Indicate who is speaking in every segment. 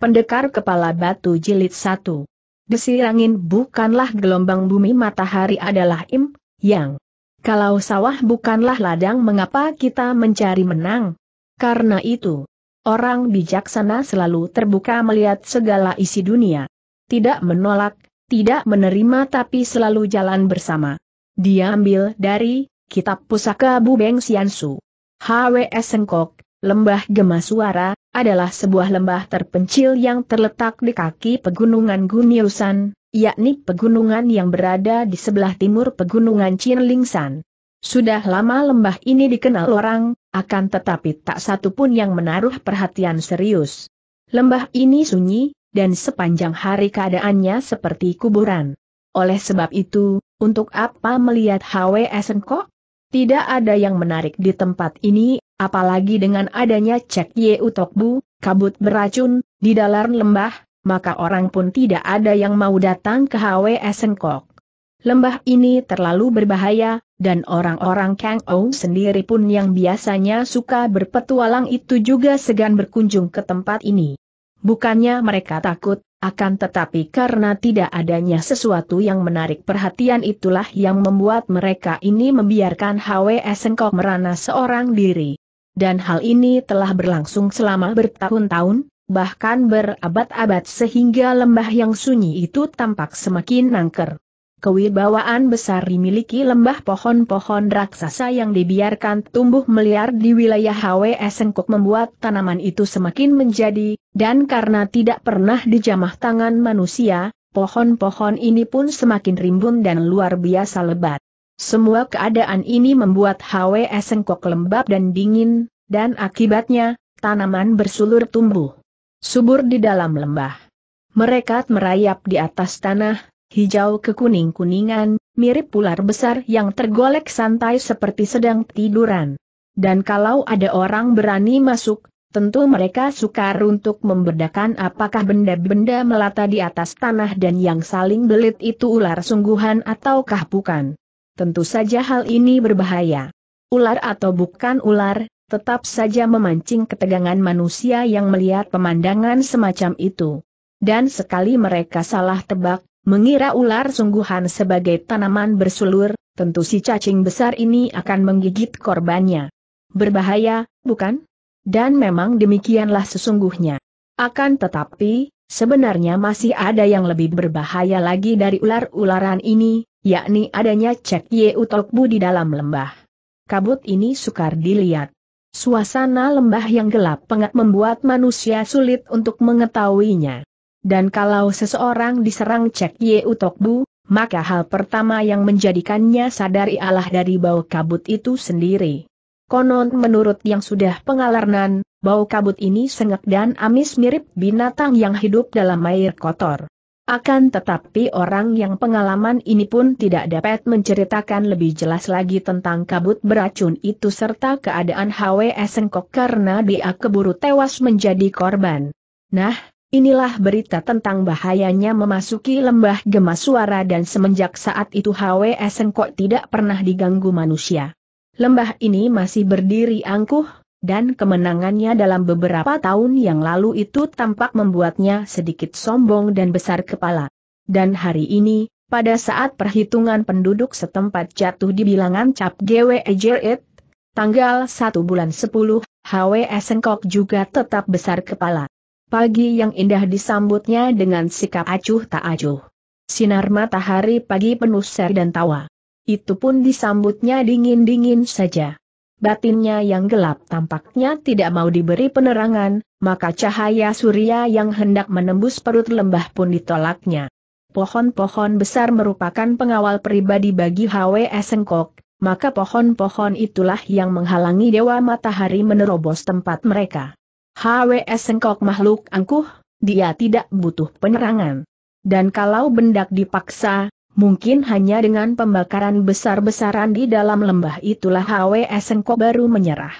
Speaker 1: Pendekar Kepala Batu Jilid 1 Desir angin bukanlah gelombang bumi matahari adalah im, yang. Kalau sawah bukanlah ladang mengapa kita mencari menang? Karena itu, orang bijaksana selalu terbuka melihat segala isi dunia. Tidak menolak, tidak menerima tapi selalu jalan bersama. Diambil dari Kitab Pusaka Bu Beng Siansu. H.W.S. Sengkok, Lembah Gemasuara, adalah sebuah lembah terpencil yang terletak di kaki pegunungan Guniusan, yakni pegunungan yang berada di sebelah timur pegunungan Chinlingsan. Sudah lama lembah ini dikenal orang, akan tetapi tak satu pun yang menaruh perhatian serius. Lembah ini sunyi, dan sepanjang hari keadaannya seperti kuburan. Oleh sebab itu, untuk apa melihat HWS kok? Tidak ada yang menarik di tempat ini, apalagi dengan adanya cek Ye Utokbu, kabut beracun, di dalam lembah, maka orang pun tidak ada yang mau datang ke HWS Kok. Lembah ini terlalu berbahaya, dan orang-orang Kang Ou sendiri pun yang biasanya suka berpetualang itu juga segan berkunjung ke tempat ini. Bukannya mereka takut, akan tetapi karena tidak adanya sesuatu yang menarik perhatian itulah yang membuat mereka ini membiarkan HWS Engkok merana seorang diri. Dan hal ini telah berlangsung selama bertahun-tahun, bahkan berabad-abad sehingga lembah yang sunyi itu tampak semakin nangker kewibawaan besar dimiliki lembah pohon-pohon raksasa yang dibiarkan tumbuh meliar di wilayah HWS Sengkok membuat tanaman itu semakin menjadi, dan karena tidak pernah dijamah tangan manusia, pohon-pohon ini pun semakin rimbun dan luar biasa lebat. Semua keadaan ini membuat HWS Sengkok lembab dan dingin, dan akibatnya, tanaman bersulur tumbuh subur di dalam lembah. Mereka merayap di atas tanah, hijau kekuning-kuningan, mirip ular besar yang tergolek santai seperti sedang tiduran. Dan kalau ada orang berani masuk, tentu mereka sukar untuk membedakan apakah benda-benda melata di atas tanah dan yang saling belit itu ular sungguhan ataukah bukan. Tentu saja hal ini berbahaya. Ular atau bukan ular, tetap saja memancing ketegangan manusia yang melihat pemandangan semacam itu. Dan sekali mereka salah tebak, Mengira ular sungguhan sebagai tanaman bersulur, tentu si cacing besar ini akan menggigit korbannya. Berbahaya, bukan? Dan memang demikianlah sesungguhnya. Akan tetapi, sebenarnya masih ada yang lebih berbahaya lagi dari ular-ularan ini, yakni adanya cek ye utokbu di dalam lembah. Kabut ini sukar dilihat. Suasana lembah yang gelap pengat membuat manusia sulit untuk mengetahuinya. Dan kalau seseorang diserang Cek Ye Utokbu, maka hal pertama yang menjadikannya sadari Allah dari bau kabut itu sendiri. Konon menurut yang sudah pengalarnan, bau kabut ini sengak dan amis mirip binatang yang hidup dalam air kotor. Akan tetapi orang yang pengalaman ini pun tidak dapat menceritakan lebih jelas lagi tentang kabut beracun itu serta keadaan HWS Sengkok karena dia keburu tewas menjadi korban. Nah, Inilah berita tentang bahayanya memasuki lembah gemas suara dan semenjak saat itu HWS Engkok tidak pernah diganggu manusia. Lembah ini masih berdiri angkuh, dan kemenangannya dalam beberapa tahun yang lalu itu tampak membuatnya sedikit sombong dan besar kepala. Dan hari ini, pada saat perhitungan penduduk setempat jatuh di bilangan cap GWE tanggal 1 bulan 10, HWS Engkok juga tetap besar kepala. Pagi yang indah disambutnya dengan sikap acuh tak acuh. Sinar matahari pagi penuh seri dan tawa. Itu pun disambutnya dingin-dingin saja. Batinnya yang gelap tampaknya tidak mau diberi penerangan, maka cahaya surya yang hendak menembus perut lembah pun ditolaknya. Pohon-pohon besar merupakan pengawal pribadi bagi HWS Sengkok, maka pohon-pohon itulah yang menghalangi dewa matahari menerobos tempat mereka. HWS Sengkok makhluk angkuh, dia tidak butuh penerangan. Dan kalau bendak dipaksa, mungkin hanya dengan pembakaran besar-besaran di dalam lembah itulah HWS Sengkok baru menyerah.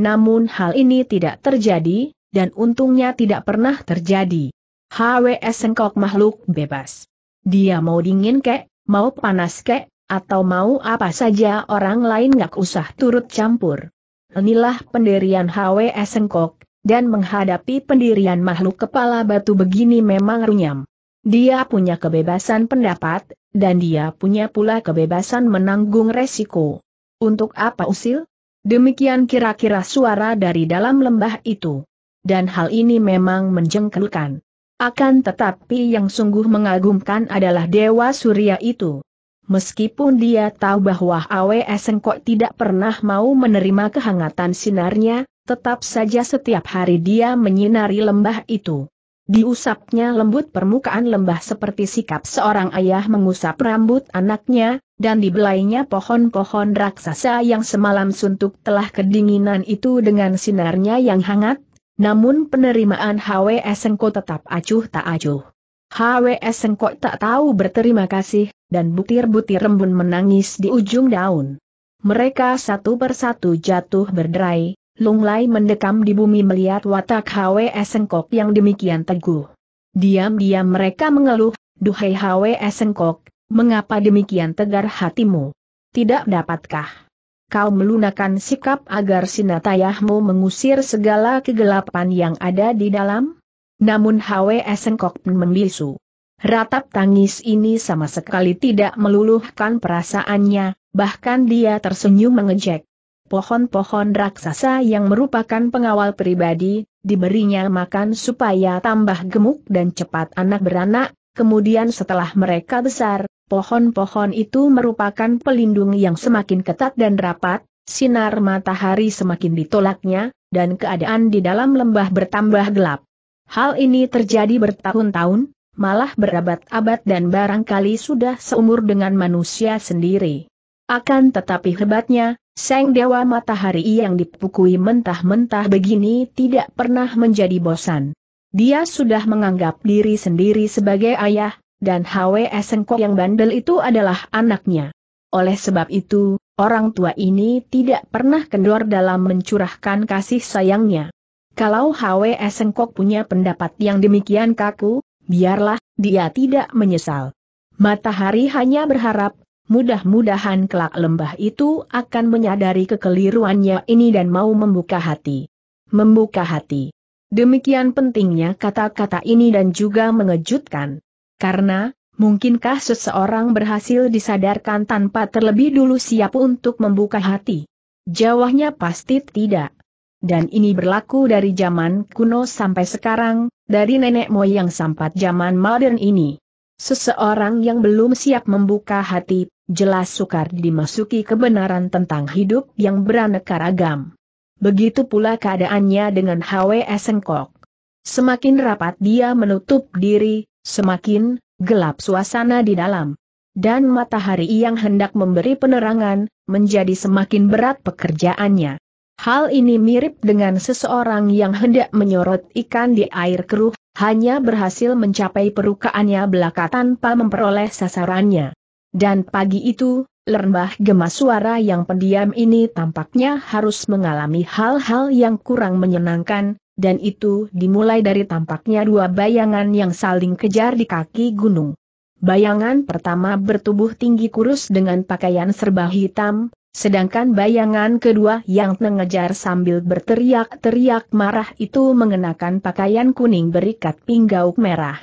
Speaker 1: Namun hal ini tidak terjadi, dan untungnya tidak pernah terjadi. HWS Sengkok makhluk bebas. Dia mau dingin kek, mau panas kek, atau mau apa saja orang lain gak usah turut campur. Inilah pendirian HWS Sengkok, dan menghadapi pendirian makhluk kepala batu begini memang runyam. Dia punya kebebasan pendapat, dan dia punya pula kebebasan menanggung resiko. Untuk apa usil? Demikian kira-kira suara dari dalam lembah itu. Dan hal ini memang menjengkelkan. Akan tetapi yang sungguh mengagumkan adalah Dewa Surya itu. Meskipun dia tahu bahwa Awe Esengkok tidak pernah mau menerima kehangatan sinarnya, tetap saja setiap hari dia menyinari lembah itu. Diusapnya lembut permukaan lembah seperti sikap seorang ayah mengusap rambut anaknya, dan dibelainya pohon-pohon raksasa yang semalam suntuk telah kedinginan itu dengan sinarnya yang hangat, namun penerimaan HWS Engko tetap acuh tak acuh. HWS Engko tak tahu berterima kasih, dan butir-butir rembun menangis di ujung daun. Mereka satu persatu jatuh berderai, Lunglai mendekam di bumi melihat watak Hwe Esengkok yang demikian teguh. Diam-diam mereka mengeluh, Duhai Hwe Esengkok, mengapa demikian tegar hatimu? Tidak dapatkah? Kau melunakkan sikap agar sinatayahmu mengusir segala kegelapan yang ada di dalam? Namun Hwe Esengkok membisu. Ratap tangis ini sama sekali tidak meluluhkan perasaannya, bahkan dia tersenyum mengejek pohon-pohon raksasa yang merupakan pengawal pribadi, diberinya makan supaya tambah gemuk dan cepat anak beranak, kemudian setelah mereka besar, pohon-pohon itu merupakan pelindung yang semakin ketat dan rapat, sinar matahari semakin ditolaknya, dan keadaan di dalam lembah bertambah gelap. Hal ini terjadi bertahun-tahun, malah berabad-abad dan barangkali sudah seumur dengan manusia sendiri. Akan tetapi hebatnya, Sang Dewa Matahari yang dipukui mentah-mentah begini tidak pernah menjadi bosan. Dia sudah menganggap diri sendiri sebagai ayah, dan Hwe Sengko yang bandel itu adalah anaknya. Oleh sebab itu, orang tua ini tidak pernah kendor dalam mencurahkan kasih sayangnya. Kalau Hwe Sengkok punya pendapat yang demikian kaku, biarlah, dia tidak menyesal. Matahari hanya berharap, Mudah-mudahan kelak lembah itu akan menyadari kekeliruannya ini dan mau membuka hati. Membuka hati. Demikian pentingnya kata-kata ini dan juga mengejutkan. Karena, mungkinkah seseorang berhasil disadarkan tanpa terlebih dulu siap untuk membuka hati? Jawabnya pasti tidak. Dan ini berlaku dari zaman kuno sampai sekarang, dari nenek moyang sampai zaman modern ini. Seseorang yang belum siap membuka hati, jelas sukar dimasuki kebenaran tentang hidup yang beraneka ragam. Begitu pula keadaannya dengan H.W.S. Sengkok. Semakin rapat dia menutup diri, semakin gelap suasana di dalam. Dan matahari yang hendak memberi penerangan, menjadi semakin berat pekerjaannya. Hal ini mirip dengan seseorang yang hendak menyorot ikan di air keruh, hanya berhasil mencapai perukaannya belaka tanpa memperoleh sasarannya. Dan pagi itu, lembah gemas suara yang pendiam ini tampaknya harus mengalami hal-hal yang kurang menyenangkan, dan itu dimulai dari tampaknya dua bayangan yang saling kejar di kaki gunung. Bayangan pertama bertubuh tinggi kurus dengan pakaian serba hitam, sedangkan bayangan kedua yang mengejar sambil berteriak-teriak marah itu mengenakan pakaian kuning berikat pinggauk merah.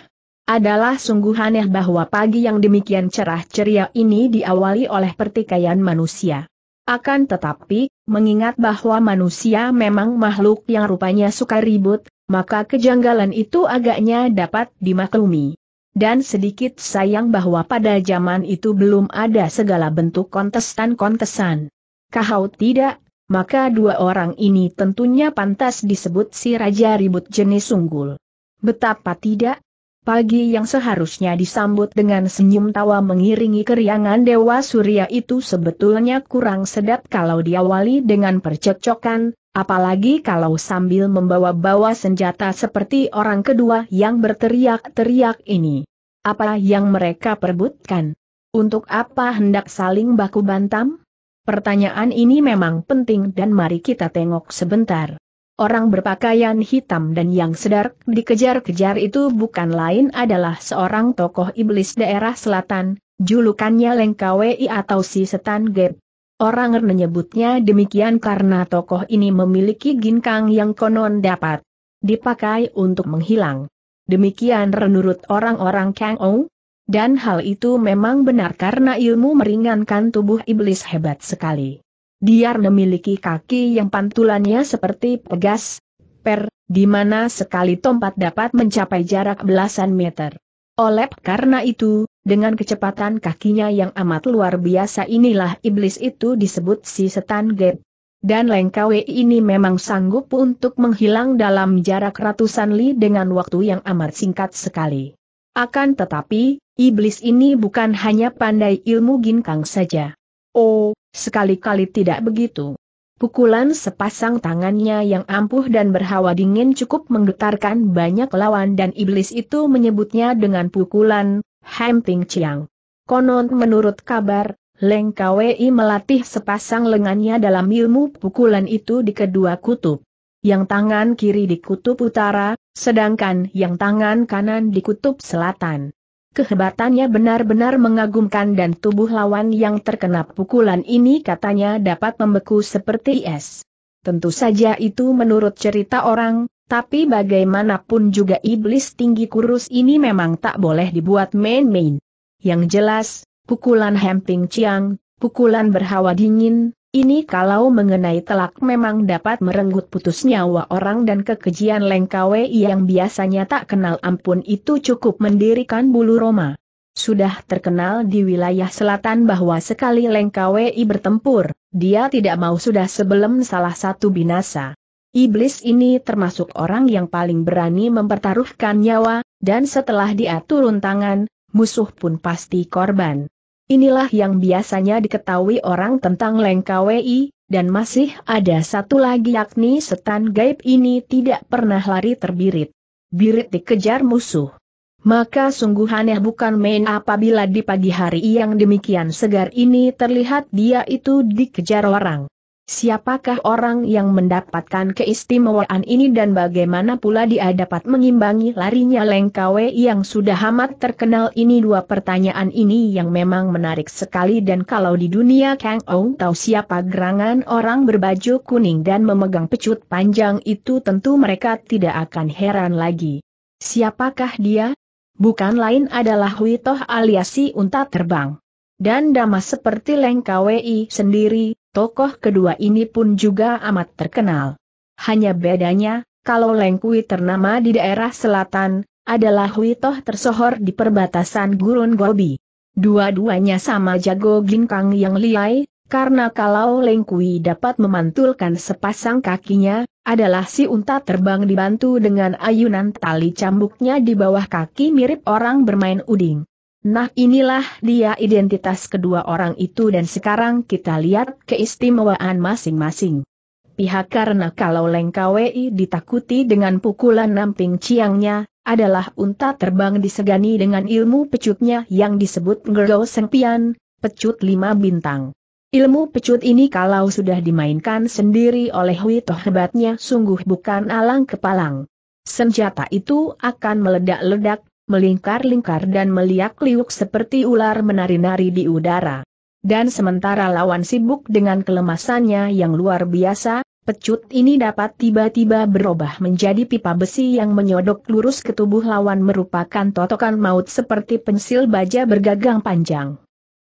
Speaker 1: Adalah sungguh aneh bahwa pagi yang demikian cerah ceria ini diawali oleh pertikaian manusia. Akan tetapi, mengingat bahwa manusia memang makhluk yang rupanya suka ribut, maka kejanggalan itu agaknya dapat dimaklumi. Dan sedikit sayang bahwa pada zaman itu belum ada segala bentuk kontestan-kontesan. Kau tidak, maka dua orang ini tentunya pantas disebut si Raja Ribut jenis unggul. Betapa tidak, Pagi yang seharusnya disambut dengan senyum tawa mengiringi keriangan Dewa Surya itu sebetulnya kurang sedap kalau diawali dengan percekcokan, apalagi kalau sambil membawa-bawa senjata seperti orang kedua yang berteriak-teriak ini. Apa yang mereka perbutkan? Untuk apa hendak saling baku bantam? Pertanyaan ini memang penting dan mari kita tengok sebentar. Orang berpakaian hitam dan yang sedar dikejar-kejar itu bukan lain adalah seorang tokoh iblis daerah selatan, julukannya Lengkawei atau si setan Gep. Orang menyebutnya demikian karena tokoh ini memiliki ginkang yang konon dapat dipakai untuk menghilang. Demikian menurut orang-orang Kang Ou. Dan hal itu memang benar karena ilmu meringankan tubuh iblis hebat sekali. Dia memiliki kaki yang pantulannya seperti pegas, per, di mana sekali tompat dapat mencapai jarak belasan meter. Oleh karena itu, dengan kecepatan kakinya yang amat luar biasa inilah iblis itu disebut si setan gap. Dan Lengkawe ini memang sanggup untuk menghilang dalam jarak ratusan li dengan waktu yang amat singkat sekali. Akan tetapi, iblis ini bukan hanya pandai ilmu ginkang saja. Oh, sekali-kali tidak begitu. Pukulan sepasang tangannya yang ampuh dan berhawa dingin cukup menggetarkan banyak lawan dan iblis itu menyebutnya dengan pukulan, Hamping Chiang. Konon menurut kabar, Leng KWI melatih sepasang lengannya dalam ilmu pukulan itu di kedua kutub. Yang tangan kiri di kutub utara, sedangkan yang tangan kanan di kutub selatan. Kehebatannya benar-benar mengagumkan dan tubuh lawan yang terkena pukulan ini katanya dapat membeku seperti es. Tentu saja itu menurut cerita orang, tapi bagaimanapun juga iblis tinggi kurus ini memang tak boleh dibuat main-main. Yang jelas, pukulan Hemping Chiang, pukulan berhawa dingin, ini kalau mengenai telak memang dapat merenggut putus nyawa orang dan kekejian Lengkawe yang biasanya tak kenal ampun itu cukup mendirikan bulu Roma. Sudah terkenal di wilayah selatan bahwa sekali Lengkawe bertempur, dia tidak mau sudah sebelum salah satu binasa. Iblis ini termasuk orang yang paling berani mempertaruhkan nyawa, dan setelah dia turun tangan, musuh pun pasti korban. Inilah yang biasanya diketahui orang tentang Leng KWI, dan masih ada satu lagi yakni setan gaib ini tidak pernah lari terbirit. Birit dikejar musuh. Maka sungguh aneh bukan main apabila di pagi hari yang demikian segar ini terlihat dia itu dikejar orang. Siapakah orang yang mendapatkan keistimewaan ini dan bagaimana pula dia dapat mengimbangi larinya Lengkawe yang sudah amat terkenal ini dua pertanyaan ini yang memang menarik sekali dan kalau di dunia Kang Ong tahu siapa gerangan orang berbaju kuning dan memegang pecut panjang itu tentu mereka tidak akan heran lagi. Siapakah dia? Bukan lain adalah Witoh alias si unta terbang. Dan damas seperti Lengkawi sendiri, Tokoh kedua ini pun juga amat terkenal. Hanya bedanya, kalau Lengkui ternama di daerah selatan, adalah Huitoh tersohor di perbatasan Gurun Gobi. Dua-duanya sama jago ginkang yang liai, karena kalau Lengkui dapat memantulkan sepasang kakinya, adalah si unta terbang dibantu dengan ayunan tali cambuknya di bawah kaki mirip orang bermain uding. Nah inilah dia identitas kedua orang itu dan sekarang kita lihat keistimewaan masing-masing. Pihak karena kalau Leng KWI ditakuti dengan pukulan namping ciangnya, adalah unta terbang disegani dengan ilmu pecutnya yang disebut Ngergo Sengpian, pecut lima bintang. Ilmu pecut ini kalau sudah dimainkan sendiri oleh Witoh hebatnya sungguh bukan alang kepalang. Senjata itu akan meledak-ledak, melingkar-lingkar dan meliak-liuk seperti ular menari-nari di udara. Dan sementara lawan sibuk dengan kelemasannya yang luar biasa, pecut ini dapat tiba-tiba berubah menjadi pipa besi yang menyodok lurus ke tubuh lawan merupakan totokan maut seperti pensil baja bergagang panjang.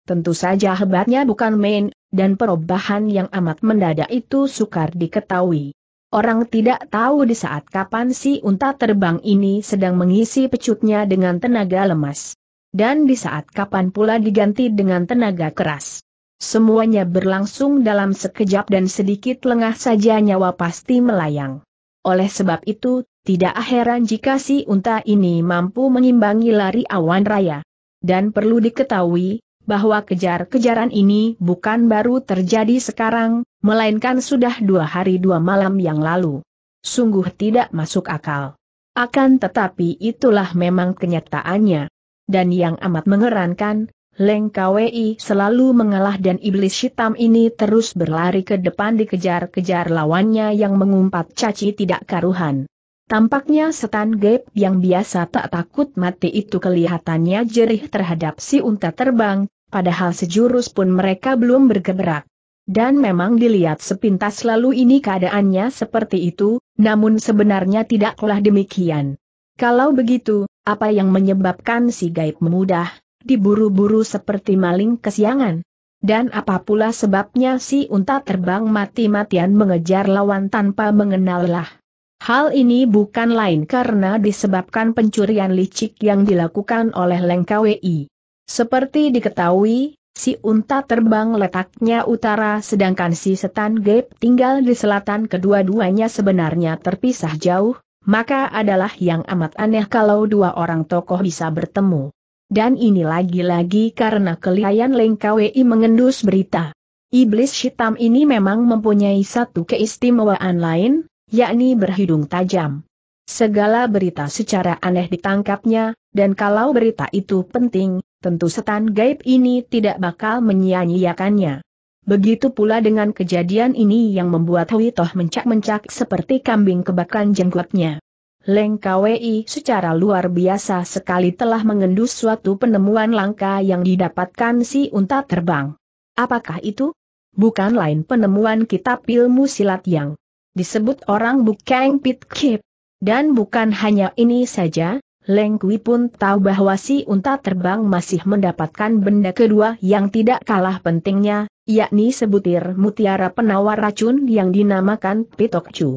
Speaker 1: Tentu saja hebatnya bukan main, dan perubahan yang amat mendadak itu sukar diketahui. Orang tidak tahu di saat kapan si unta terbang ini sedang mengisi pecutnya dengan tenaga lemas. Dan di saat kapan pula diganti dengan tenaga keras. Semuanya berlangsung dalam sekejap dan sedikit lengah saja nyawa pasti melayang. Oleh sebab itu, tidak heran jika si unta ini mampu mengimbangi lari awan raya. Dan perlu diketahui, bahwa kejar-kejaran ini bukan baru terjadi sekarang, melainkan sudah dua hari dua malam yang lalu. Sungguh tidak masuk akal. Akan tetapi itulah memang kenyataannya. Dan yang amat mengerankan, Leng KWI selalu mengalah dan iblis hitam ini terus berlari ke depan dikejar-kejar lawannya yang mengumpat caci tidak karuhan. Tampaknya setan gaib yang biasa tak takut mati itu kelihatannya jerih terhadap si unta terbang, padahal sejurus pun mereka belum bergerak. Dan memang dilihat sepintas lalu ini keadaannya seperti itu, Namun sebenarnya tidaklah demikian. Kalau begitu, apa yang menyebabkan si gaib memudah, diburu-buru seperti maling kesiangan? Dan apa pula sebabnya si unta terbang mati-matian mengejar lawan tanpa mengenal lah? Hal ini bukan lain karena disebabkan pencurian licik yang dilakukan oleh Leng KWI. Seperti diketahui, si unta terbang letaknya utara sedangkan si setan gaib tinggal di selatan kedua-duanya sebenarnya terpisah jauh, maka adalah yang amat aneh kalau dua orang tokoh bisa bertemu. Dan ini lagi-lagi karena kelihayan Leng KWI mengendus berita. Iblis hitam ini memang mempunyai satu keistimewaan lain, yakni berhidung tajam. Segala berita secara aneh ditangkapnya, dan kalau berita itu penting, tentu setan gaib ini tidak bakal menyia-nyiakannya. Begitu pula dengan kejadian ini yang membuat Toh mencak-mencak seperti kambing kebakan jenggotnya. Leng KWI secara luar biasa sekali telah mengendus suatu penemuan langka yang didapatkan si unta terbang. Apakah itu? Bukan lain penemuan kitab ilmu silat yang disebut orang Bukang Pit Kip. Dan bukan hanya ini saja, Leng Kui pun tahu bahwa si unta terbang masih mendapatkan benda kedua yang tidak kalah pentingnya, yakni sebutir mutiara penawar racun yang dinamakan Pitok Chu.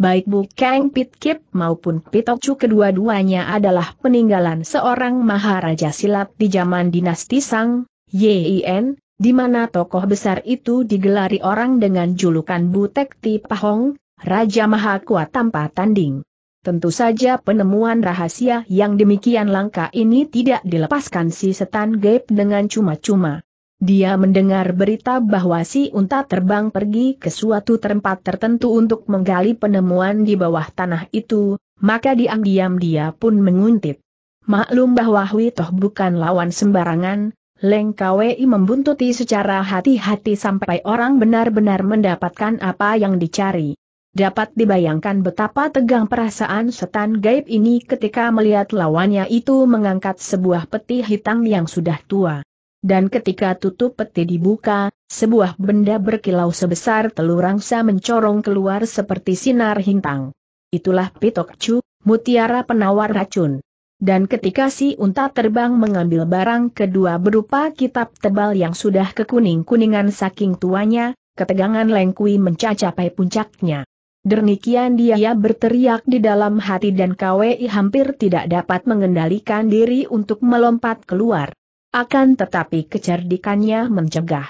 Speaker 1: Baik Bukang Pit Kip maupun Pitok Chu kedua-duanya adalah peninggalan seorang maharaja silat di zaman dinasti Sang, Yin, di mana tokoh besar itu digelari orang dengan julukan Butek Ti Pahong, Raja Maha Kuat tanpa tanding. Tentu saja penemuan rahasia yang demikian langka ini tidak dilepaskan si setan gaib dengan cuma-cuma. Dia mendengar berita bahwa si unta terbang pergi ke suatu tempat tertentu untuk menggali penemuan di bawah tanah itu, maka diam-diam dia pun menguntit. Maklum bahwa Toh bukan lawan sembarangan, Leng KWI membuntuti secara hati-hati sampai orang benar-benar mendapatkan apa yang dicari. Dapat dibayangkan betapa tegang perasaan setan gaib ini ketika melihat lawannya itu mengangkat sebuah peti hitam yang sudah tua. Dan ketika tutup peti dibuka, sebuah benda berkilau sebesar telur angsa mencorong keluar seperti sinar hintang. Itulah Pitok Chu, mutiara penawar racun. Dan ketika si unta terbang mengambil barang kedua berupa kitab tebal yang sudah kekuning-kuningan saking tuanya, ketegangan Lengkui mencacapai puncaknya. Demikian dia berteriak di dalam hati dan KWI hampir tidak dapat mengendalikan diri untuk melompat keluar. Akan tetapi kecerdikannya mencegah.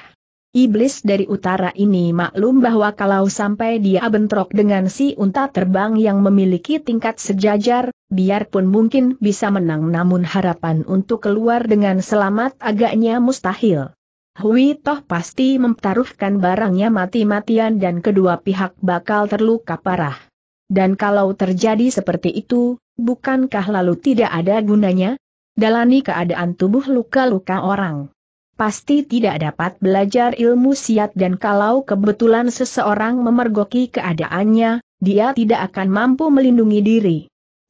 Speaker 1: Iblis dari utara ini maklum bahwa kalau sampai dia bentrok dengan si unta terbang yang memiliki tingkat sejajar, biarpun mungkin bisa menang namun harapan untuk keluar dengan selamat agaknya mustahil. Hui toh pasti memtaruhkan barangnya mati-matian dan kedua pihak bakal terluka parah. Dan kalau terjadi seperti itu, bukankah lalu tidak ada gunanya? Dalani keadaan tubuh luka-luka orang pasti tidak dapat belajar ilmu siat dan kalau kebetulan seseorang memergoki keadaannya, dia tidak akan mampu melindungi diri.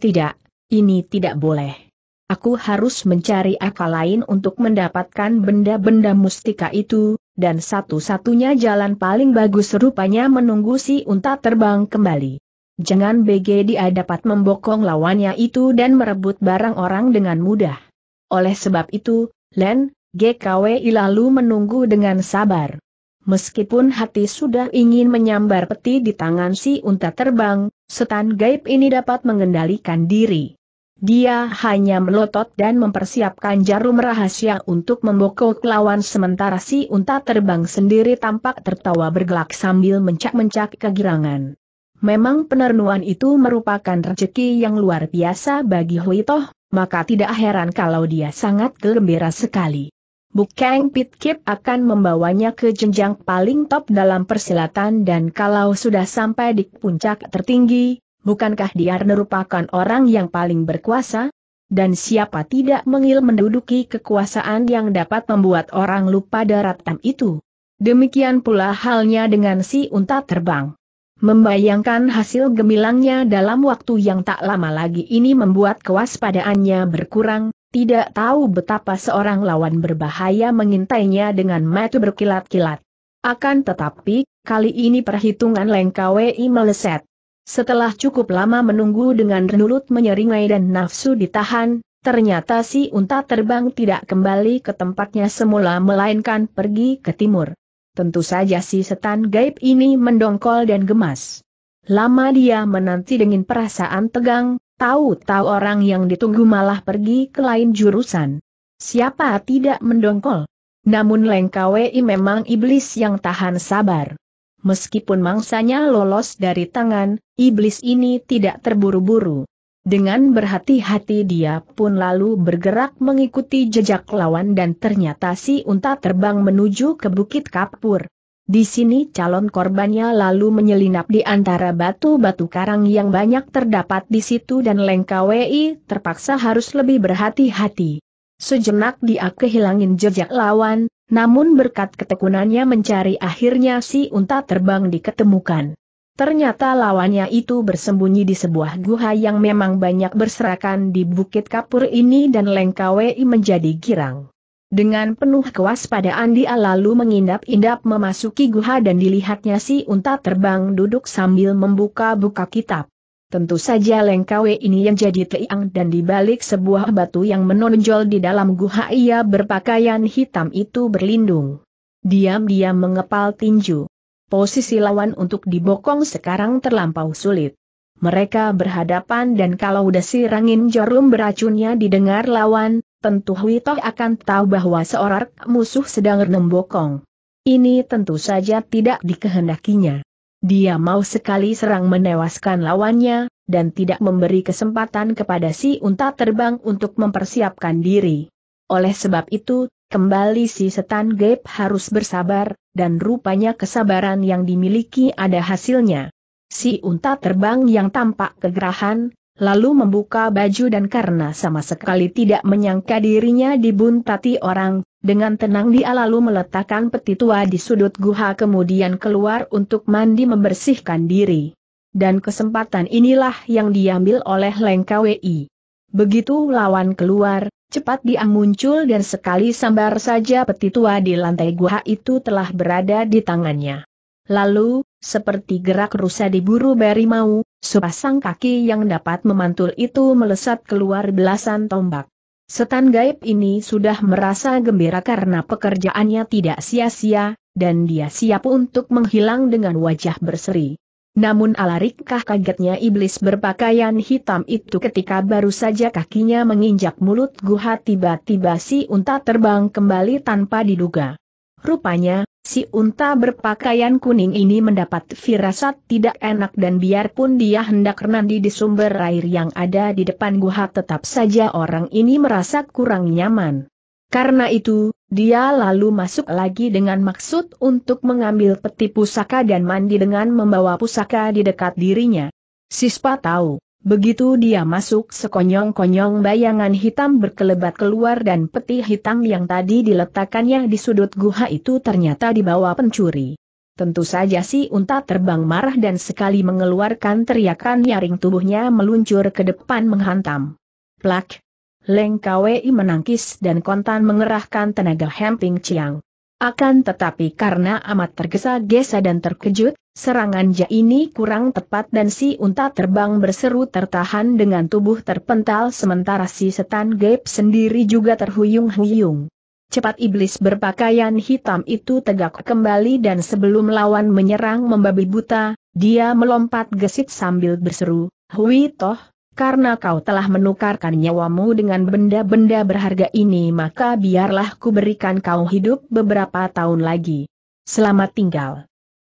Speaker 1: Tidak, ini tidak boleh. Aku harus mencari akal lain untuk mendapatkan benda-benda mustika itu, dan satu-satunya jalan paling bagus rupanya menunggu si unta terbang kembali. Jangan BG dia dapat membokong lawannya itu dan merebut barang orang dengan mudah. Oleh sebab itu, Len, GKWI lalu menunggu dengan sabar. Meskipun hati sudah ingin menyambar peti di tangan si unta terbang, setan gaib ini dapat mengendalikan diri. Dia hanya melotot dan mempersiapkan jarum rahasia untuk membokok lawan sementara si unta terbang sendiri tampak tertawa bergelak sambil mencak-mencak kegirangan. Memang penernuan itu merupakan rezeki yang luar biasa bagi Huitoh, maka tidak heran kalau dia sangat gembira sekali. Bukang Pit Kip akan membawanya ke jenjang paling top dalam persilatan dan kalau sudah sampai di puncak tertinggi, bukankah dia merupakan orang yang paling berkuasa? Dan siapa tidak mengil menduduki kekuasaan yang dapat membuat orang lupa daratan itu? Demikian pula halnya dengan si unta terbang. Membayangkan hasil gemilangnya dalam waktu yang tak lama lagi ini membuat kewaspadaannya berkurang, tidak tahu betapa seorang lawan berbahaya mengintainya dengan mata berkilat-kilat. Akan tetapi, kali ini perhitungan Leng KWI meleset. Setelah cukup lama menunggu dengan renulut menyeringai dan nafsu ditahan, ternyata si unta terbang tidak kembali ke tempatnya semula melainkan pergi ke timur. Tentu saja si setan gaib ini mendongkol dan gemas. Lama dia menanti dengan perasaan tegang, tahu-tahu orang yang ditunggu malah pergi ke lain jurusan. Siapa tidak mendongkol? Namun Leng KWI memang iblis yang tahan sabar. Meskipun mangsanya lolos dari tangan, iblis ini tidak terburu-buru. Dengan berhati-hati dia pun lalu bergerak mengikuti jejak lawan dan ternyata si unta terbang menuju ke Bukit Kapur. Di sini calon korbannya lalu menyelinap di antara batu-batu karang yang banyak terdapat di situ dan Leng KWI terpaksa harus lebih berhati-hati. Sejenak dia kehilangin jejak lawan, namun berkat ketekunannya mencari akhirnya si unta terbang diketemukan. Ternyata lawannya itu bersembunyi di sebuah guha yang memang banyak berserakan di Bukit Kapur ini dan Lengkawi menjadi girang. Dengan penuh kewaspadaan dia lalu mengindap-indap memasuki guha dan dilihatnya si unta terbang duduk sambil membuka-buka kitab. Tentu saja Lengkawe ini yang jadi teang dan di balik sebuah batu yang menonjol di dalam guha ia berpakaian hitam itu berlindung. Diam-diam mengepal tinju. Posisi lawan untuk dibokong sekarang terlampau sulit. Mereka berhadapan dan kalau desir angin jarum beracunnya didengar lawan, tentu Witoh akan tahu bahwa seorang musuh sedang membokong. Ini tentu saja tidak dikehendakinya. Dia mau sekali serang menewaskan lawannya, dan tidak memberi kesempatan kepada si unta terbang untuk mempersiapkan diri. Oleh sebab itu, kembali si setan gaib harus bersabar, dan rupanya kesabaran yang dimiliki ada hasilnya. Si unta terbang yang tampak kegerahan, lalu membuka baju dan karena sama sekali tidak menyangka dirinya dibuntati orang, dengan tenang dia lalu meletakkan peti tua di sudut guha kemudian keluar untuk mandi membersihkan diri. Dan kesempatan inilah yang diambil oleh Leng KWI. Begitu lawan keluar, cepat dia muncul dan sekali sambar saja peti tua di lantai guha itu telah berada di tangannya. Lalu, seperti gerak rusa diburu mau, sepasang kaki yang dapat memantul itu melesat keluar belasan tombak. Setan gaib ini sudah merasa gembira karena pekerjaannya tidak sia-sia, dan dia siap untuk menghilang dengan wajah berseri. Namun alarikkah kagetnya iblis berpakaian hitam itu ketika baru saja kakinya menginjak mulut guha tiba-tiba si unta terbang kembali tanpa diduga. Rupanya, si unta berpakaian kuning ini mendapat firasat tidak enak dan biarpun dia hendak renandi di sumber air yang ada di depan guha tetap saja orang ini merasa kurang nyaman. Karena itu, dia lalu masuk lagi dengan maksud untuk mengambil peti pusaka dan mandi dengan membawa pusaka di dekat dirinya. Sispa tahu, Begitu dia masuk sekonyong-konyong bayangan hitam berkelebat keluar dan peti hitam yang tadi diletakkannya di sudut guha itu ternyata dibawa pencuri. Tentu saja si unta terbang marah dan sekali mengeluarkan teriakan nyaring tubuhnya meluncur ke depan menghantam. Plak! Leng KWI menangkis dan kontan mengerahkan tenaga Hemping Chiang. Akan tetapi karena amat tergesa-gesa dan terkejut, Serangan Ja ini kurang tepat dan si unta terbang berseru tertahan dengan tubuh terpental sementara si setan gaib sendiri juga terhuyung-huyung. Cepat iblis berpakaian hitam itu tegak kembali dan sebelum lawan menyerang membabi buta, dia melompat gesit sambil berseru, Hui toh, karena kau telah menukarkan nyawamu dengan benda-benda berharga ini maka biarlah ku berikan kau hidup beberapa tahun lagi. Selamat tinggal.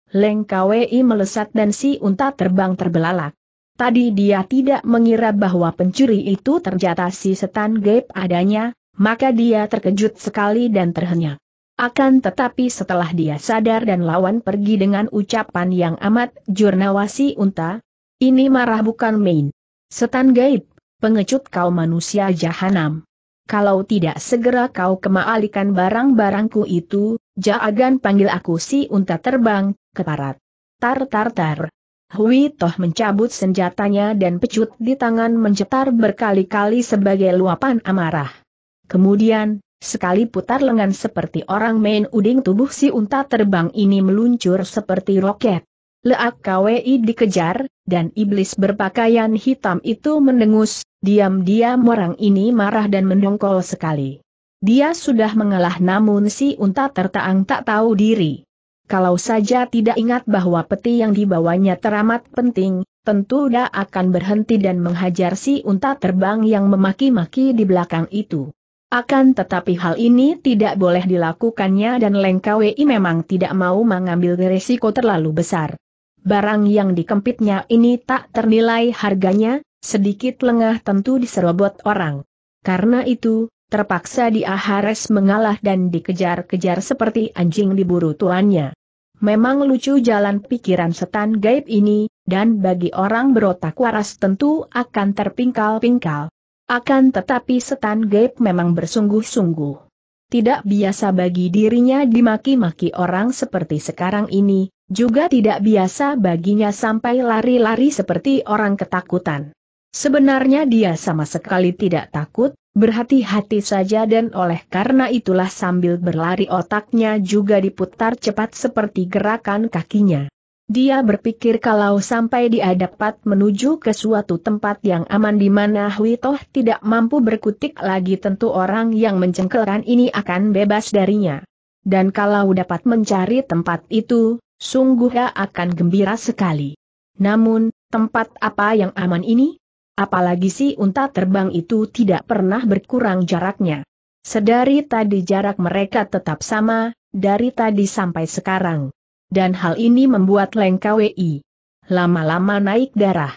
Speaker 1: Leng KWI melesat dan si unta terbang terbelalak. Tadi dia tidak mengira bahwa pencuri itu ternyata si setan gaib adanya, maka dia terkejut sekali dan terhenyak. Akan tetapi setelah dia sadar dan lawan pergi dengan ucapan yang amat jurnawasi unta, ini marah bukan main. Setan gaib, pengecut kau manusia jahanam. Kalau tidak segera kau kemaalikan barang-barangku itu, Jaagan panggil aku si unta terbang, keparat. Tar tar tar. Hui Toh mencabut senjatanya dan pecut di tangan mencetar berkali-kali sebagai luapan amarah. Kemudian, sekali putar lengan seperti orang main uding tubuh si unta terbang ini meluncur seperti roket. Leak KWI dikejar, dan iblis berpakaian hitam itu mendengus, diam-diam orang ini marah dan mendongkol sekali. Dia sudah mengalah namun si unta tertaang tak tahu diri. Kalau saja tidak ingat bahwa peti yang dibawanya teramat penting, tentu dia akan berhenti dan menghajar si unta terbang yang memaki-maki di belakang itu. Akan tetapi hal ini tidak boleh dilakukannya dan Leng KWI memang tidak mau mengambil risiko terlalu besar. Barang yang dikempitnya ini tak ternilai harganya, sedikit lengah tentu diserobot orang. Karena itu, terpaksa dia harus mengalah dan dikejar-kejar seperti anjing diburu tuannya. Memang lucu jalan pikiran setan gaib ini, dan bagi orang berotak waras tentu akan terpingkal-pingkal. Akan tetapi setan gaib memang bersungguh-sungguh. Tidak biasa bagi dirinya dimaki-maki orang seperti sekarang ini, juga tidak biasa baginya sampai lari-lari seperti orang ketakutan. Sebenarnya dia sama sekali tidak takut, berhati-hati saja dan oleh karena itulah sambil berlari otaknya juga diputar cepat seperti gerakan kakinya. Dia berpikir kalau sampai dia dapat menuju ke suatu tempat yang aman di mana Huitoh tidak mampu berkutik lagi tentu orang yang mencengkelkan ini akan bebas darinya. Dan kalau dapat mencari tempat itu, sungguh akan gembira sekali. Namun, tempat apa yang aman ini? Apalagi si unta terbang itu tidak pernah berkurang jaraknya. Sedari tadi jarak mereka tetap sama, dari tadi sampai sekarang. Dan hal ini membuat Leng KWI lama-lama naik darah.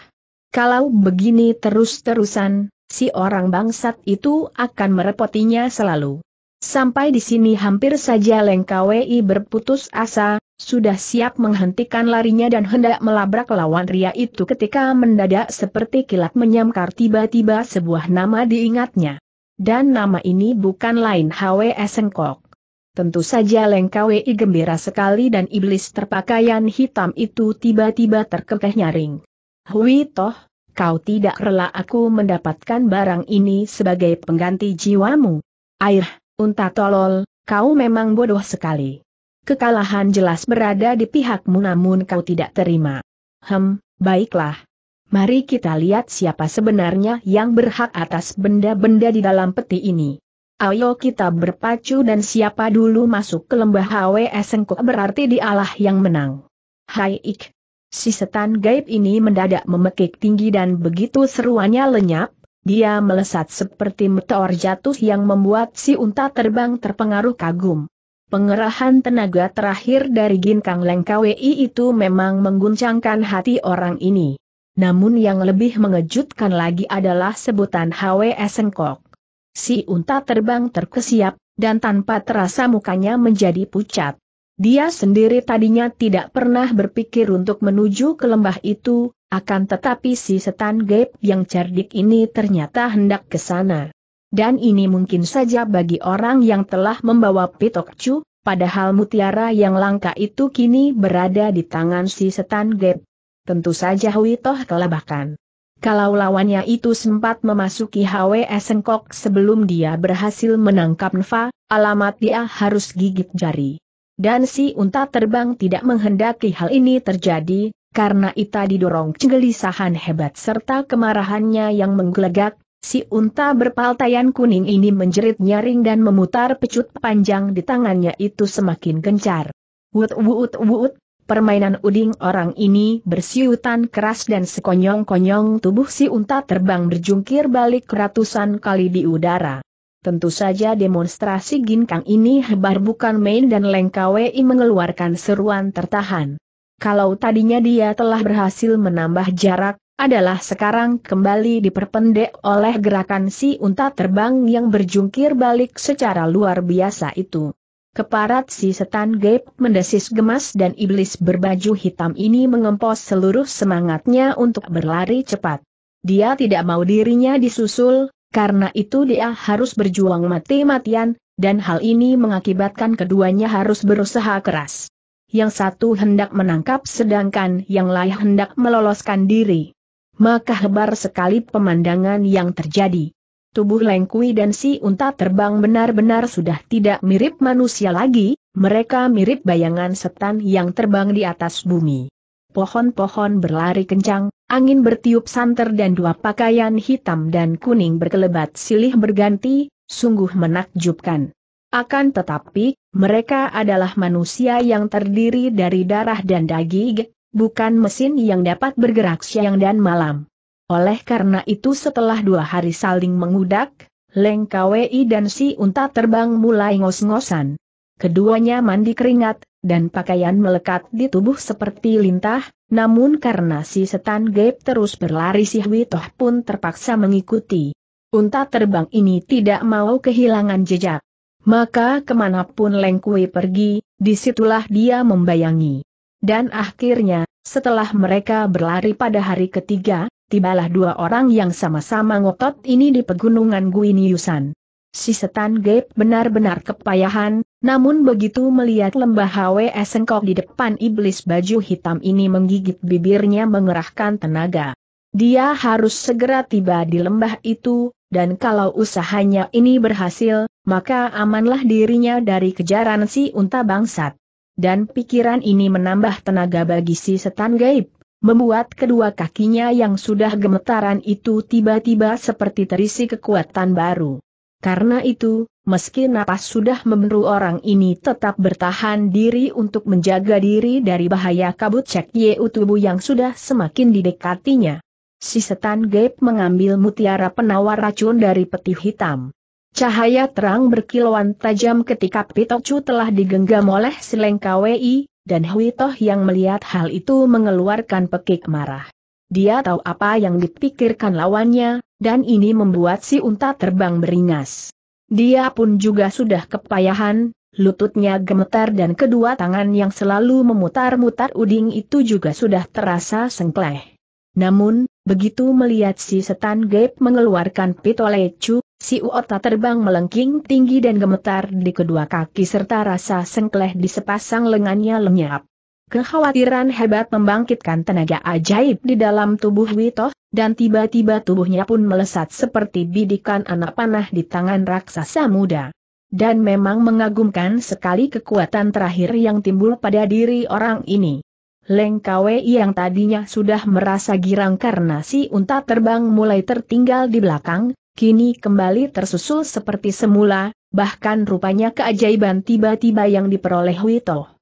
Speaker 1: Kalau begini terus-terusan, si orang bangsat itu akan merepotinya selalu. Sampai di sini hampir saja Leng KWI berputus asa, sudah siap menghentikan larinya dan hendak melabrak lawan Ria itu ketika mendadak seperti kilat menyamkar tiba-tiba sebuah nama diingatnya. Dan nama ini bukan lain Hwe Sengkok. Tentu saja Leng KWI gembira sekali dan iblis terpakaian hitam itu tiba-tiba terkekeh nyaring. Hui toh, kau tidak rela aku mendapatkan barang ini sebagai pengganti jiwamu. Air, Unta tolol, kau memang bodoh sekali. Kekalahan jelas berada di pihakmu namun kau tidak terima. Hem, baiklah. Mari kita lihat siapa sebenarnya yang berhak atas benda-benda di dalam peti ini. Ayo kita berpacu dan siapa dulu masuk ke lembah HWS Sengkok berarti dialah yang menang. Hai ik. Si setan gaib ini mendadak memekik tinggi dan begitu seruannya lenyap, dia melesat seperti meteor jatuh yang membuat si unta terbang terpengaruh kagum. Pengerahan tenaga terakhir dari Ginkang Leng KWI itu memang mengguncangkan hati orang ini. Namun yang lebih mengejutkan lagi adalah sebutan HWS Sengkok. Si unta terbang terkesiap, dan tanpa terasa mukanya menjadi pucat. Dia sendiri tadinya tidak pernah berpikir untuk menuju ke lembah itu, akan tetapi si setan gaib yang cerdik ini ternyata hendak ke sana. Dan ini mungkin saja bagi orang yang telah membawa pitok cu, padahal mutiara yang langka itu kini berada di tangan si setan gaib. Tentu saja Witoh kelabakan. Kalau lawannya itu sempat memasuki HWS Sengkok sebelum dia berhasil menangkap Nva, alamat dia harus gigit jari. Dan si unta terbang tidak menghendaki hal ini terjadi, karena Ita didorong kegelisahan hebat serta kemarahannya yang menggelegak, si unta berpaltaian kuning ini menjerit nyaring dan memutar pecut panjang di tangannya itu semakin gencar. Wut wut wut, permainan uding orang ini bersiutan keras dan sekonyong-konyong tubuh si unta terbang berjungkir balik ratusan kali di udara. Tentu saja demonstrasi ginkang ini hebar bukan main dan Leng KWI mengeluarkan seruan tertahan kalau tadinya dia telah berhasil menambah jarak, adalah sekarang kembali diperpendek oleh gerakan si unta terbang yang berjungkir balik secara luar biasa itu. Keparat si setan gaib mendesis gemas dan iblis berbaju hitam ini mengempos seluruh semangatnya untuk berlari cepat. Dia tidak mau dirinya disusul, karena itu dia harus berjuang mati-matian, dan hal ini mengakibatkan keduanya harus berusaha keras yang satu hendak menangkap sedangkan yang lain hendak meloloskan diri. Maka hebar sekali pemandangan yang terjadi. Tubuh Lengkui dan si unta terbang benar-benar sudah tidak mirip manusia lagi, mereka mirip bayangan setan yang terbang di atas bumi. pohon-pohon berlari kencang, angin bertiup santer dan dua pakaian hitam dan kuning berkelebat silih berganti, sungguh menakjubkan. Akan tetapi, mereka adalah manusia yang terdiri dari darah dan daging, bukan mesin yang dapat bergerak siang dan malam. Oleh karena itu setelah dua hari saling mengudak, Leng KWI dan si unta terbang mulai ngos-ngosan. Keduanya mandi keringat, dan pakaian melekat di tubuh seperti lintah, namun karena si setan gaib terus berlari si Witoh pun terpaksa mengikuti. Unta terbang ini tidak mau kehilangan jejak. Maka ke mana pun Leng Kui pergi, di situlah dia membayangi. Dan akhirnya, setelah mereka berlari pada hari ketiga, tibalah dua orang yang sama-sama ngotot ini di pegunungan Guiniusan. Si setan gaib benar-benar kepayahan, namun begitu melihat lembah HWS Sengkok di depan iblis baju hitam ini menggigit bibirnya mengerahkan tenaga. Dia harus segera tiba di lembah itu, dan kalau usahanya ini berhasil, maka amanlah dirinya dari kejaran si unta bangsat. Dan pikiran ini menambah tenaga bagi si setan gaib membuat kedua kakinya yang sudah gemetaran itu tiba-tiba seperti terisi kekuatan baru. Karena itu, meski napas sudah memeru orang ini tetap bertahan diri untuk menjaga diri dari bahaya kabut cek ye tubuh yang sudah semakin didekatinya. Si setan gaib mengambil mutiara penawar racun dari peti hitam. Cahaya terang berkilauan tajam ketika Pitocu telah digenggam oleh Sileng KWI, dan Hui Toh yang melihat hal itu mengeluarkan pekik marah. Dia tahu apa yang dipikirkan lawannya, dan ini membuat si unta terbang beringas. Dia pun juga sudah kepayahan, lututnya gemetar dan kedua tangan yang selalu memutar-mutar uding itu juga sudah terasa sengkleh. Namun, begitu melihat si setan gaib mengeluarkan pitolecu, Si Uota terbang melengking tinggi dan gemetar di kedua kaki serta rasa sengkleh di sepasang lengannya lenyap. Kekhawatiran hebat membangkitkan tenaga ajaib di dalam tubuh Wito, dan tiba-tiba tubuhnya pun melesat seperti bidikan anak panah di tangan raksasa muda. Dan memang mengagumkan sekali kekuatan terakhir yang timbul pada diri orang ini. Leng Kwei yang tadinya sudah merasa girang karena si unta terbang mulai tertinggal di belakang, kini kembali tersusul seperti semula, bahkan rupanya keajaiban tiba-tiba yang diperoleh Wito.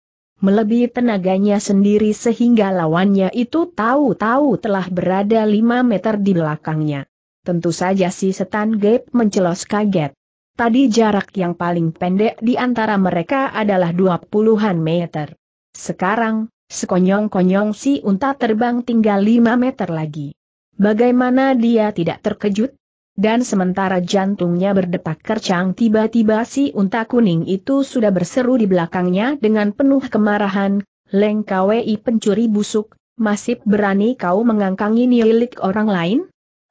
Speaker 1: Melebihi tenaganya sendiri sehingga lawannya itu tahu-tahu telah berada lima meter di belakangnya. Tentu saja si setan gaib mencelos kaget. Tadi jarak yang paling pendek di antara mereka adalah dua puluhan meter. Sekarang, sekonyong-konyong si unta terbang tinggal lima meter lagi. Bagaimana dia tidak terkejut? Dan sementara jantungnya berdetak kercang tiba-tiba si unta kuning itu sudah berseru di belakangnya dengan penuh kemarahan, Leng KWI pencuri busuk, masih berani kau mengangkangi milik orang lain?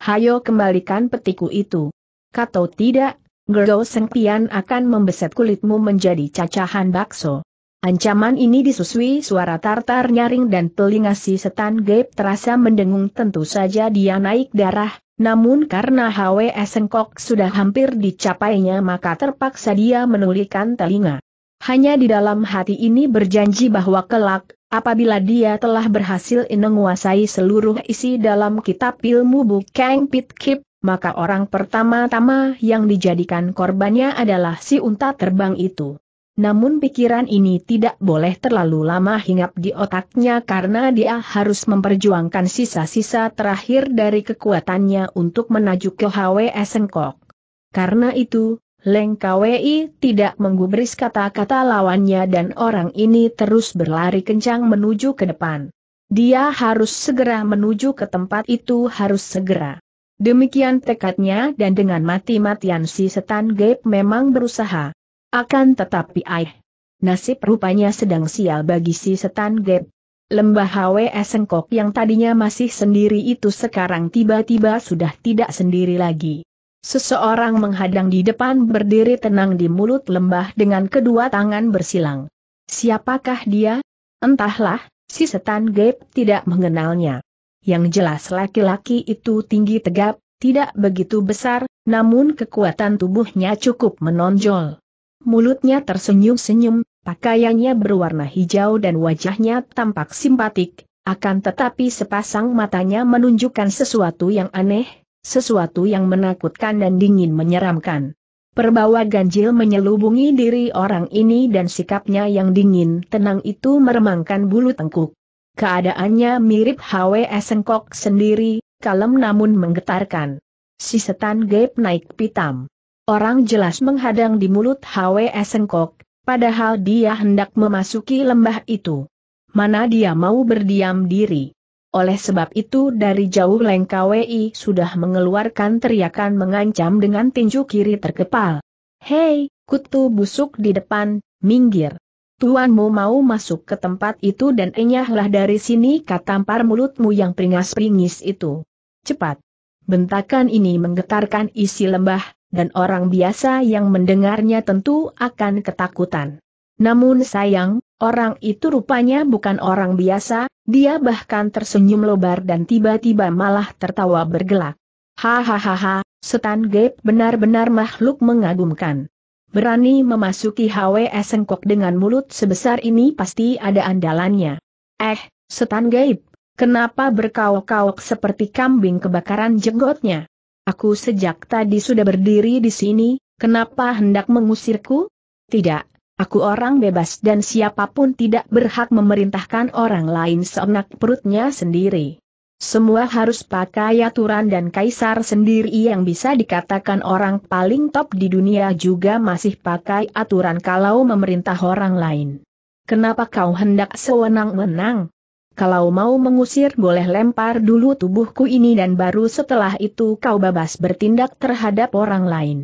Speaker 1: Hayo kembalikan petiku itu. Kata tidak, Gergo Sengpian akan membeset kulitmu menjadi cacahan bakso. Ancaman ini disusui suara tartar nyaring dan telinga si setan gaib terasa mendengung tentu saja dia naik darah, namun karena HWS Sengkok sudah hampir dicapainya maka terpaksa dia menulikan telinga. Hanya di dalam hati ini berjanji bahwa kelak, apabila dia telah berhasil menguasai seluruh isi dalam kitab ilmu Bukeng Pit Kip, maka orang pertama-tama yang dijadikan korbannya adalah si unta terbang itu. Namun pikiran ini tidak boleh terlalu lama hinggap di otaknya karena dia harus memperjuangkan sisa-sisa terakhir dari kekuatannya untuk menajuk ke HWS Sengkok. Karena itu, Leng KWI tidak menggubris kata-kata lawannya dan orang ini terus berlari kencang menuju ke depan. Dia harus segera menuju ke tempat itu harus segera. Demikian tekadnya dan dengan mati-matian si setan gaib memang berusaha. Akan tetapi aih. Nasib rupanya sedang sial bagi si setan gap. Lembah HWS Sengkok yang tadinya masih sendiri itu sekarang tiba-tiba sudah tidak sendiri lagi. Seseorang menghadang di depan berdiri tenang di mulut lembah dengan kedua tangan bersilang. Siapakah dia? Entahlah, si setan gap tidak mengenalnya. Yang jelas laki-laki itu tinggi tegap, tidak begitu besar, namun kekuatan tubuhnya cukup menonjol. Mulutnya tersenyum-senyum, pakaiannya berwarna hijau dan wajahnya tampak simpatik, Akan tetapi sepasang matanya menunjukkan sesuatu yang aneh, sesuatu yang menakutkan dan dingin menyeramkan. Perbawa ganjil menyelubungi diri orang ini dan sikapnya yang dingin tenang itu meremangkan bulu tengkuk. Keadaannya mirip H.W. Sengkok sendiri, kalem namun menggetarkan. Si setan gaib naik pitam. Orang jelas menghadang di mulut H.W. Sengkok, padahal dia hendak memasuki lembah itu mana dia mau berdiam diri. Oleh sebab itu dari jauh Leng KWI sudah mengeluarkan teriakan mengancam dengan tinju kiri terkepal. Hei, kutu busuk di depan, minggir. Tuanmu mau masuk ke tempat itu dan enyahlah dari sini katampar mulutmu yang peringas-peringis itu. Cepat. Bentakan ini menggetarkan isi lembah, dan orang biasa yang mendengarnya tentu akan ketakutan. Namun sayang, Orang itu rupanya bukan orang biasa, dia bahkan tersenyum lebar dan tiba-tiba malah tertawa bergelak. Hahaha, setan gaib benar-benar makhluk mengagumkan. Berani memasuki HWS Sengkok dengan mulut sebesar ini pasti ada andalannya. Eh, setan gaib, kenapa berkaok-kaok seperti kambing kebakaran jenggotnya? Aku sejak tadi sudah berdiri di sini, kenapa hendak mengusirku? Tidak, Aku orang bebas dan siapa pun tidak berhak memerintahkan orang lain seenak perutnya sendiri. Semua harus pakai aturan dan kaisar sendiri yang bisa dikatakan orang paling top di dunia juga masih pakai aturan kalau memerintah orang lain. Kenapa kau hendak sewenang-wenang? Kalau mau mengusir boleh lempar dulu tubuhku ini dan baru setelah itu kau bebas bertindak terhadap orang lain.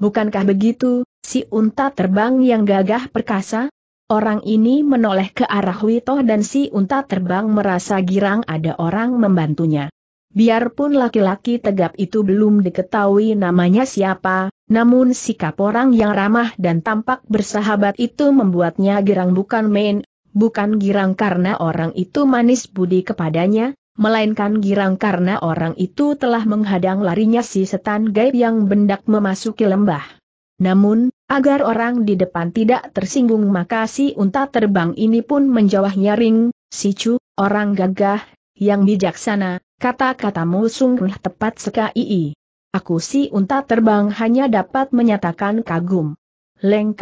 Speaker 1: Bukankah begitu, si unta terbang yang gagah perkasa? Orang ini menoleh ke arah Wito dan si unta terbang merasa girang ada orang membantunya. Biarpun laki-laki tegap itu belum diketahui namanya siapa, namun sikap orang yang ramah dan tampak bersahabat itu membuatnya girang bukan main, bukan girang karena orang itu manis budi kepadanya, melainkan girang karena orang itu telah menghadang larinya si setan gaib yang bendak memasuki lembah. Namun, agar orang di depan tidak tersinggung maka si unta terbang ini pun menjawah nyaring, si Cu, orang gagah, yang bijaksana, kata-katamu sungguh tepat sekali. Aku si unta terbang hanya dapat menyatakan kagum. Leng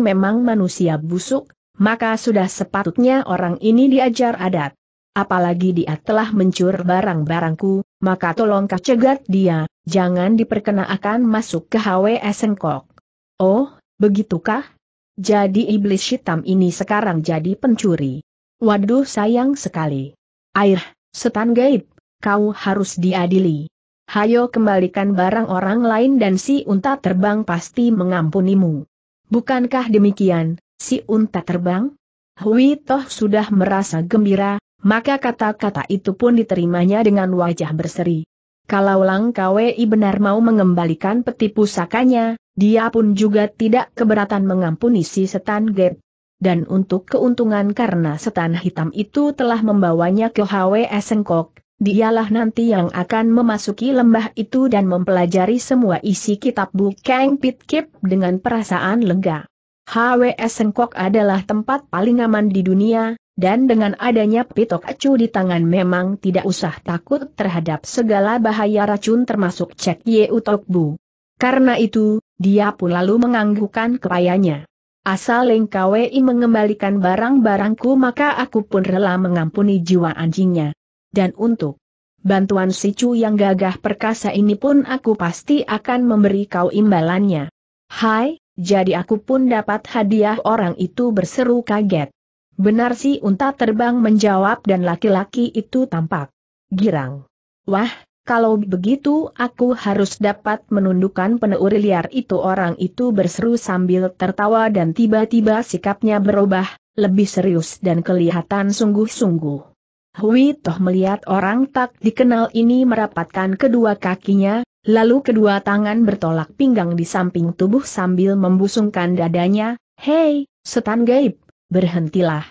Speaker 1: memang manusia busuk, maka sudah sepatutnya orang ini diajar adat apalagi dia telah mencur barang-barangku, maka tolong kau cegat dia, jangan diperkenakan masuk ke HWS Sengkok. Oh, begitukah? Jadi iblis hitam ini sekarang jadi pencuri. Waduh sayang sekali. Air, setan gaib, kau harus diadili. Hayo kembalikan barang orang lain dan si unta terbang pasti mengampunimu. Bukankah demikian, si unta terbang? Hui toh sudah merasa gembira, maka kata-kata itu pun diterimanya dengan wajah berseri. Kalau Lang KWI benar mau mengembalikan peti pusakanya, dia pun juga tidak keberatan mengampuni si setan Gap. Dan untuk keuntungan karena setan hitam itu telah membawanya ke HWS Sengkok, dialah nanti yang akan memasuki lembah itu dan mempelajari semua isi kitab Bukeng Pitkip dengan perasaan lega. HWS Sengkok adalah tempat paling aman di dunia, dan dengan adanya pitok acu di tangan memang tidak usah takut terhadap segala bahaya racun termasuk cek Ye Utokbu. Karena itu, dia pun lalu menganggukkan kepayanya. Asal Leng KWI mengembalikan barang-barangku maka aku pun rela mengampuni jiwa anjingnya. Dan untuk bantuan si Cu yang gagah perkasa ini pun aku pasti akan memberi kau imbalannya. Hai, jadi aku pun dapat hadiah orang itu berseru kaget. Benar si unta terbang menjawab dan laki-laki itu tampak girang. Wah, kalau begitu aku harus dapat menundukkan peneuri liar itu orang itu berseru sambil tertawa dan tiba-tiba sikapnya berubah, lebih serius dan kelihatan sungguh-sungguh. Hui toh melihat orang tak dikenal ini merapatkan kedua kakinya, lalu kedua tangan bertolak pinggang di samping tubuh sambil membusungkan dadanya, Hei, setan gaib, berhentilah.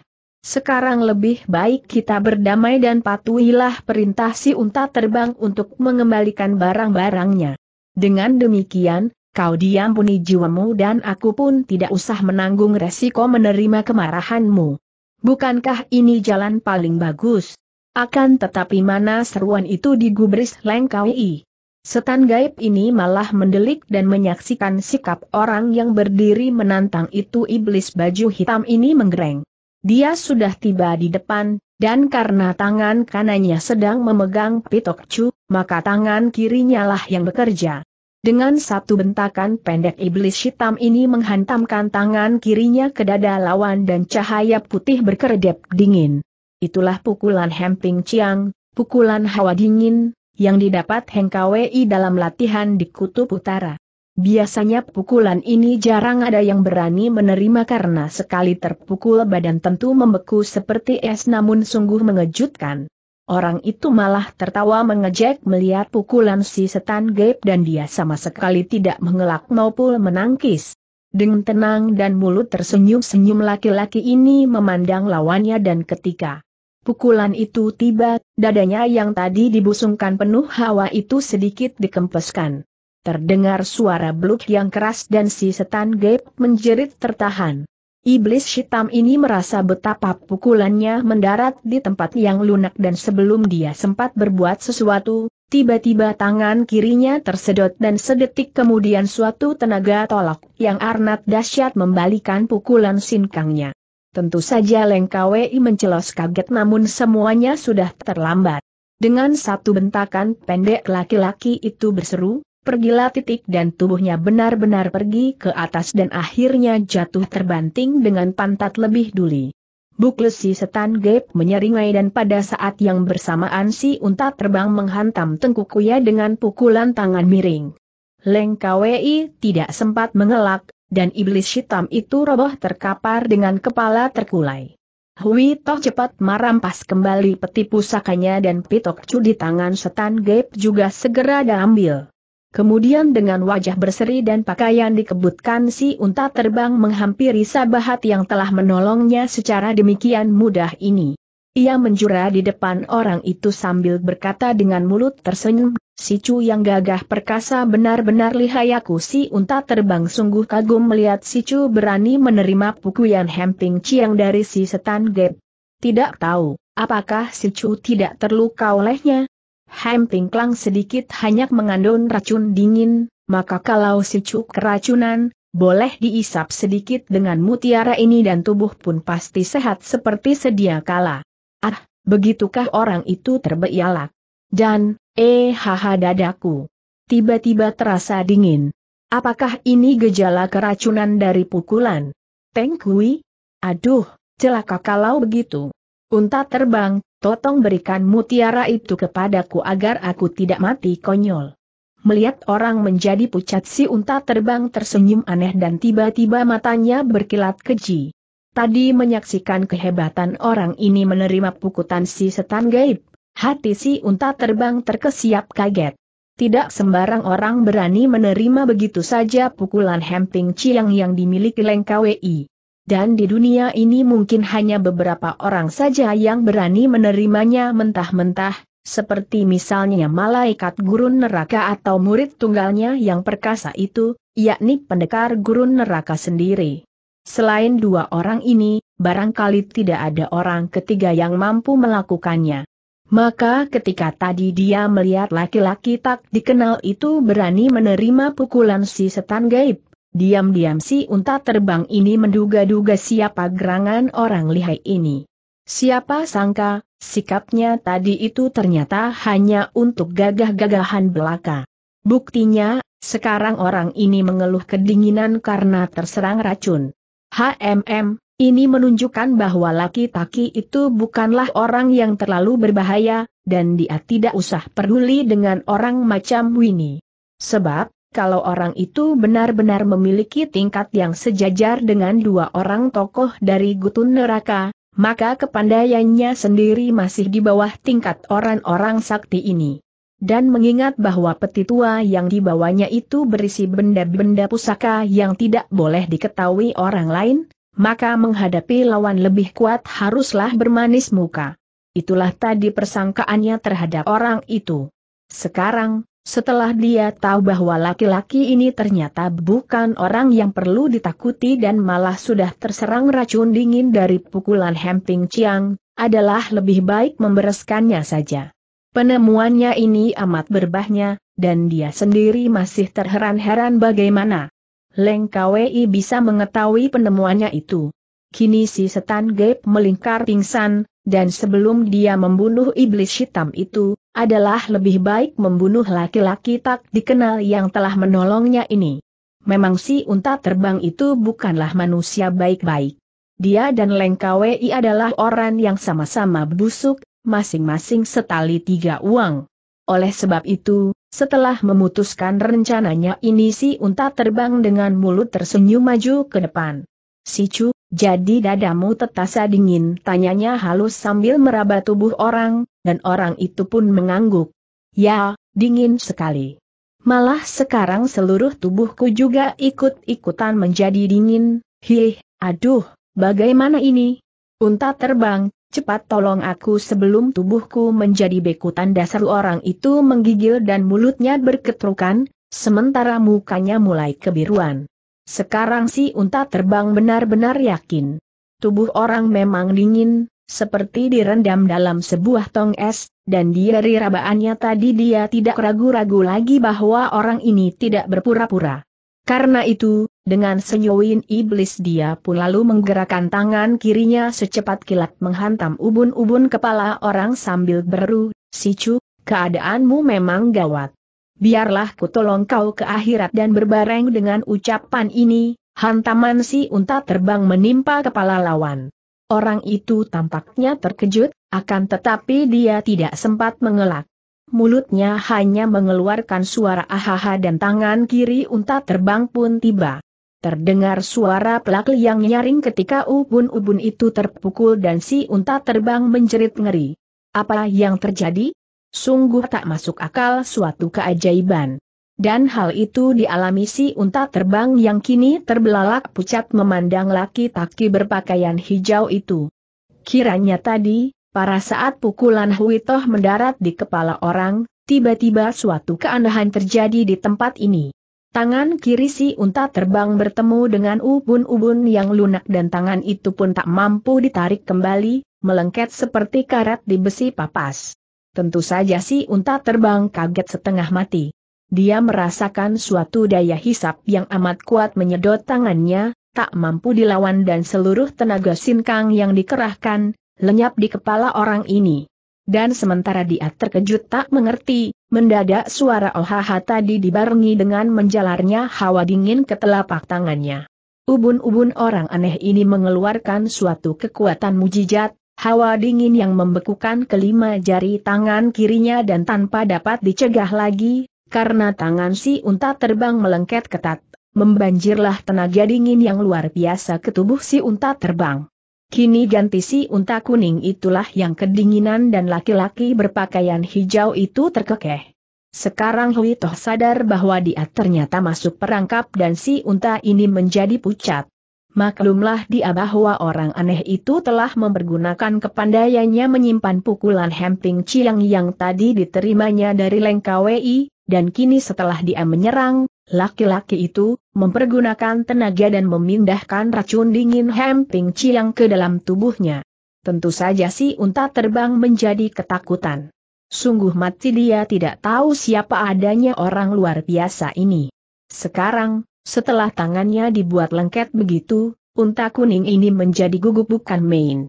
Speaker 1: Sekarang lebih baik kita berdamai dan patuhilah perintah si unta terbang untuk mengembalikan barang-barangnya. Dengan demikian, kau diampuni jiwamu dan aku pun tidak usah menanggung resiko menerima kemarahanmu. Bukankah ini jalan paling bagus? Akan tetapi mana seruan itu digubris Lengkawi. Setan gaib ini malah mendelik dan menyaksikan sikap orang yang berdiri menantang itu iblis baju hitam ini menggereng. Dia sudah tiba di depan, dan karena tangan kanannya sedang memegang pitok cu, maka tangan kirinya lah yang bekerja. Dengan satu bentakan pendek iblis hitam ini menghantamkan tangan kirinya ke dada lawan dan cahaya putih berkedip dingin. Itulah pukulan Hemping Chiang, pukulan hawa dingin, yang didapat Heng KWI dalam latihan di Kutub Utara. Biasanya pukulan ini jarang ada yang berani menerima karena sekali terpukul badan tentu membeku seperti es namun sungguh mengejutkan. Orang itu malah tertawa mengejek melihat pukulan si setan gaib dan dia sama sekali tidak mengelak maupun menangkis. Dengan tenang dan mulut tersenyum-senyum laki-laki ini memandang lawannya dan ketika pukulan itu tiba, dadanya yang tadi dibusungkan penuh hawa itu sedikit dikempeskan. Terdengar suara bluk yang keras dan si setan gaib menjerit tertahan. Iblis hitam ini merasa betapa pukulannya mendarat di tempat yang lunak dan sebelum dia sempat berbuat sesuatu, tiba-tiba tangan kirinya tersedot dan sedetik kemudian suatu tenaga tolak yang arnat dahsyat membalikan pukulan sinkangnya. Tentu saja Leng KWI mencelos kaget namun semuanya sudah terlambat. Dengan satu bentakan pendek laki-laki itu berseru, pergilah titik dan tubuhnya benar-benar pergi ke atas dan akhirnya jatuh terbanting dengan pantat lebih duli. Bukles si setan gaib menyeringai dan pada saat yang bersamaan si unta terbang menghantam tengkukuya dengan pukulan tangan miring. Leng KWI tidak sempat mengelak, dan iblis hitam itu roboh terkapar dengan kepala terkulai. Hui Toh cepat merampas kembali peti pusakanya dan pitok cu di tangan setan gaib juga segera diambil. Kemudian dengan wajah berseri dan pakaian dikebutkan si unta terbang menghampiri sahabat yang telah menolongnya secara demikian mudah ini. Ia menjura di depan orang itu sambil berkata dengan mulut tersenyum, si Cu yang gagah perkasa benar-benar lihayaku si unta terbang sungguh kagum melihat si Cu berani menerima pukulan Hemping Ciang dari si setan Gap. Tidak tahu, apakah si Cu tidak terluka olehnya? Hemping Klang sedikit hanya mengandung racun dingin, maka kalau si cuk keracunan, boleh diisap sedikit dengan mutiara ini dan tubuh pun pasti sehat seperti sedia kala. Ah, begitukah orang itu terbeilak? Dan, eh haha dadaku. Tiba-tiba terasa dingin. Apakah ini gejala keracunan dari pukulan? Tengkui? Aduh, celaka kalau begitu. Unta terbang, Totong berikan mutiara itu kepadaku agar aku tidak mati konyol. Melihat orang menjadi pucat si unta terbang tersenyum aneh dan tiba-tiba matanya berkilat keji. Tadi menyaksikan kehebatan orang ini menerima pukutan si setan gaib. Hati si unta terbang terkesiap kaget. Tidak sembarang orang berani menerima begitu saja pukulan hemping ciang yang dimiliki Leng KWI. Dan di dunia ini mungkin hanya beberapa orang saja yang berani menerimanya mentah-mentah, seperti misalnya malaikat guru neraka atau murid tunggalnya yang perkasa itu, yakni pendekar guru neraka sendiri. Selain dua orang ini, barangkali tidak ada orang ketiga yang mampu melakukannya. Maka ketika tadi dia melihat laki-laki tak dikenal itu berani menerima pukulan si setan gaib, Diam-diam si unta terbang ini menduga-duga siapa gerangan orang lihai ini. Siapa sangka, sikapnya tadi itu ternyata hanya untuk gagah-gagahan belaka. Buktinya, sekarang orang ini mengeluh kedinginan karena terserang racun. HMM, ini menunjukkan bahwa laki-laki itu bukanlah orang yang terlalu berbahaya, dan dia tidak usah peduli dengan orang macam Winnie. Sebab, kalau orang itu benar-benar memiliki tingkat yang sejajar dengan dua orang tokoh dari Gutun Neraka, maka kepandaiannya sendiri masih di bawah tingkat orang-orang sakti ini. Dan mengingat bahwa peti tua yang dibawanya itu berisi benda-benda pusaka yang tidak boleh diketahui orang lain, maka menghadapi lawan lebih kuat haruslah bermanis muka. Itulah tadi persangkaannya terhadap orang itu. Sekarang, setelah dia tahu bahwa laki-laki ini ternyata bukan orang yang perlu ditakuti dan malah sudah terserang racun dingin dari pukulan Hemping Chiang, adalah lebih baik membereskannya saja. Penemuannya ini amat berbahnya, dan dia sendiri masih terheran-heran bagaimana Leng KWI bisa mengetahui penemuannya itu. Kini si setan Gabe melingkar pingsan, dan sebelum dia membunuh iblis hitam itu, adalah lebih baik membunuh laki-laki tak dikenal yang telah menolongnya ini. Memang si unta terbang itu bukanlah manusia baik-baik. Dia dan Leng KWI adalah orang yang sama-sama busuk, masing-masing setali tiga uang. Oleh sebab itu, setelah memutuskan rencananya ini si unta terbang dengan mulut tersenyum maju ke depan. Si Cu, jadi dadamu tetasa dingin tanyanya halus sambil meraba tubuh orang, dan orang itu pun mengangguk. Ya, dingin sekali. Malah sekarang seluruh tubuhku juga ikut-ikutan menjadi dingin, hih, aduh, bagaimana ini? Unta terbang, cepat tolong aku sebelum tubuhku menjadi bekutan dasar orang itu menggigil dan mulutnya berketrukan, sementara mukanya mulai kebiruan. Sekarang si unta terbang benar-benar yakin. Tubuh orang memang dingin, seperti direndam dalam sebuah tong es, dan dari rabaannya tadi dia tidak ragu-ragu lagi bahwa orang ini tidak berpura-pura. Karena itu, dengan senyuin iblis dia pun lalu menggerakkan tangan kirinya secepat kilat menghantam ubun-ubun kepala orang sambil beru, si Cu, keadaanmu memang gawat. Biarlah ku tolong kau ke akhirat dan berbareng dengan ucapan ini, hantaman si unta terbang menimpa kepala lawan. Orang itu tampaknya terkejut, akan tetapi dia tidak sempat mengelak mulutnya hanya mengeluarkan suara ahaha dan tangan kiri unta terbang pun tiba. Terdengar suara pelak yang nyaring ketika ubun-ubun itu terpukul dan si unta terbang menjerit ngeri. Apa yang terjadi? Sungguh tak masuk akal suatu keajaiban. Dan hal itu dialami si unta terbang yang kini terbelalak pucat memandang laki-laki berpakaian hijau itu. Kiranya tadi, pada saat pukulan Huitoh mendarat di kepala orang, tiba-tiba suatu keanehan terjadi di tempat ini. Tangan kiri si unta terbang bertemu dengan ubun-ubun yang lunak dan tangan itu pun tak mampu ditarik kembali, melengket seperti karat di besi papas. Tentu saja si unta terbang kaget setengah mati. Dia merasakan suatu daya hisap yang amat kuat menyedot tangannya, tak mampu dilawan dan seluruh tenaga sinkang yang dikerahkan, lenyap di kepala orang ini. Dan sementara dia terkejut tak mengerti, mendadak suara ohaha tadi dibarengi dengan menjalarnya hawa dingin ke telapak tangannya. Ubun-ubun orang aneh ini mengeluarkan suatu kekuatan mujizat, hawa dingin yang membekukan kelima jari tangan kirinya dan tanpa dapat dicegah lagi, karena tangan si unta terbang melengket ketat, membanjirlah tenaga dingin yang luar biasa ke tubuh si unta terbang. Kini ganti si unta kuning itulah yang kedinginan dan laki-laki berpakaian hijau itu terkekeh. Sekarang Hui Toh sadar bahwa dia ternyata masuk perangkap dan si unta ini menjadi pucat. Maklumlah dia bahwa orang aneh itu telah mempergunakan kepandaiannya menyimpan pukulan Hemping Chiang yang tadi diterimanya dari Leng KWI, dan kini setelah dia menyerang, laki-laki itu, mempergunakan tenaga dan memindahkan racun dingin Hemping Chiang ke dalam tubuhnya. Tentu saja si unta terbang menjadi ketakutan. Sungguh mati dia tidak tahu siapa adanya orang luar biasa ini. Sekarang, setelah tangannya dibuat lengket begitu, unta kuning ini menjadi gugup bukan main.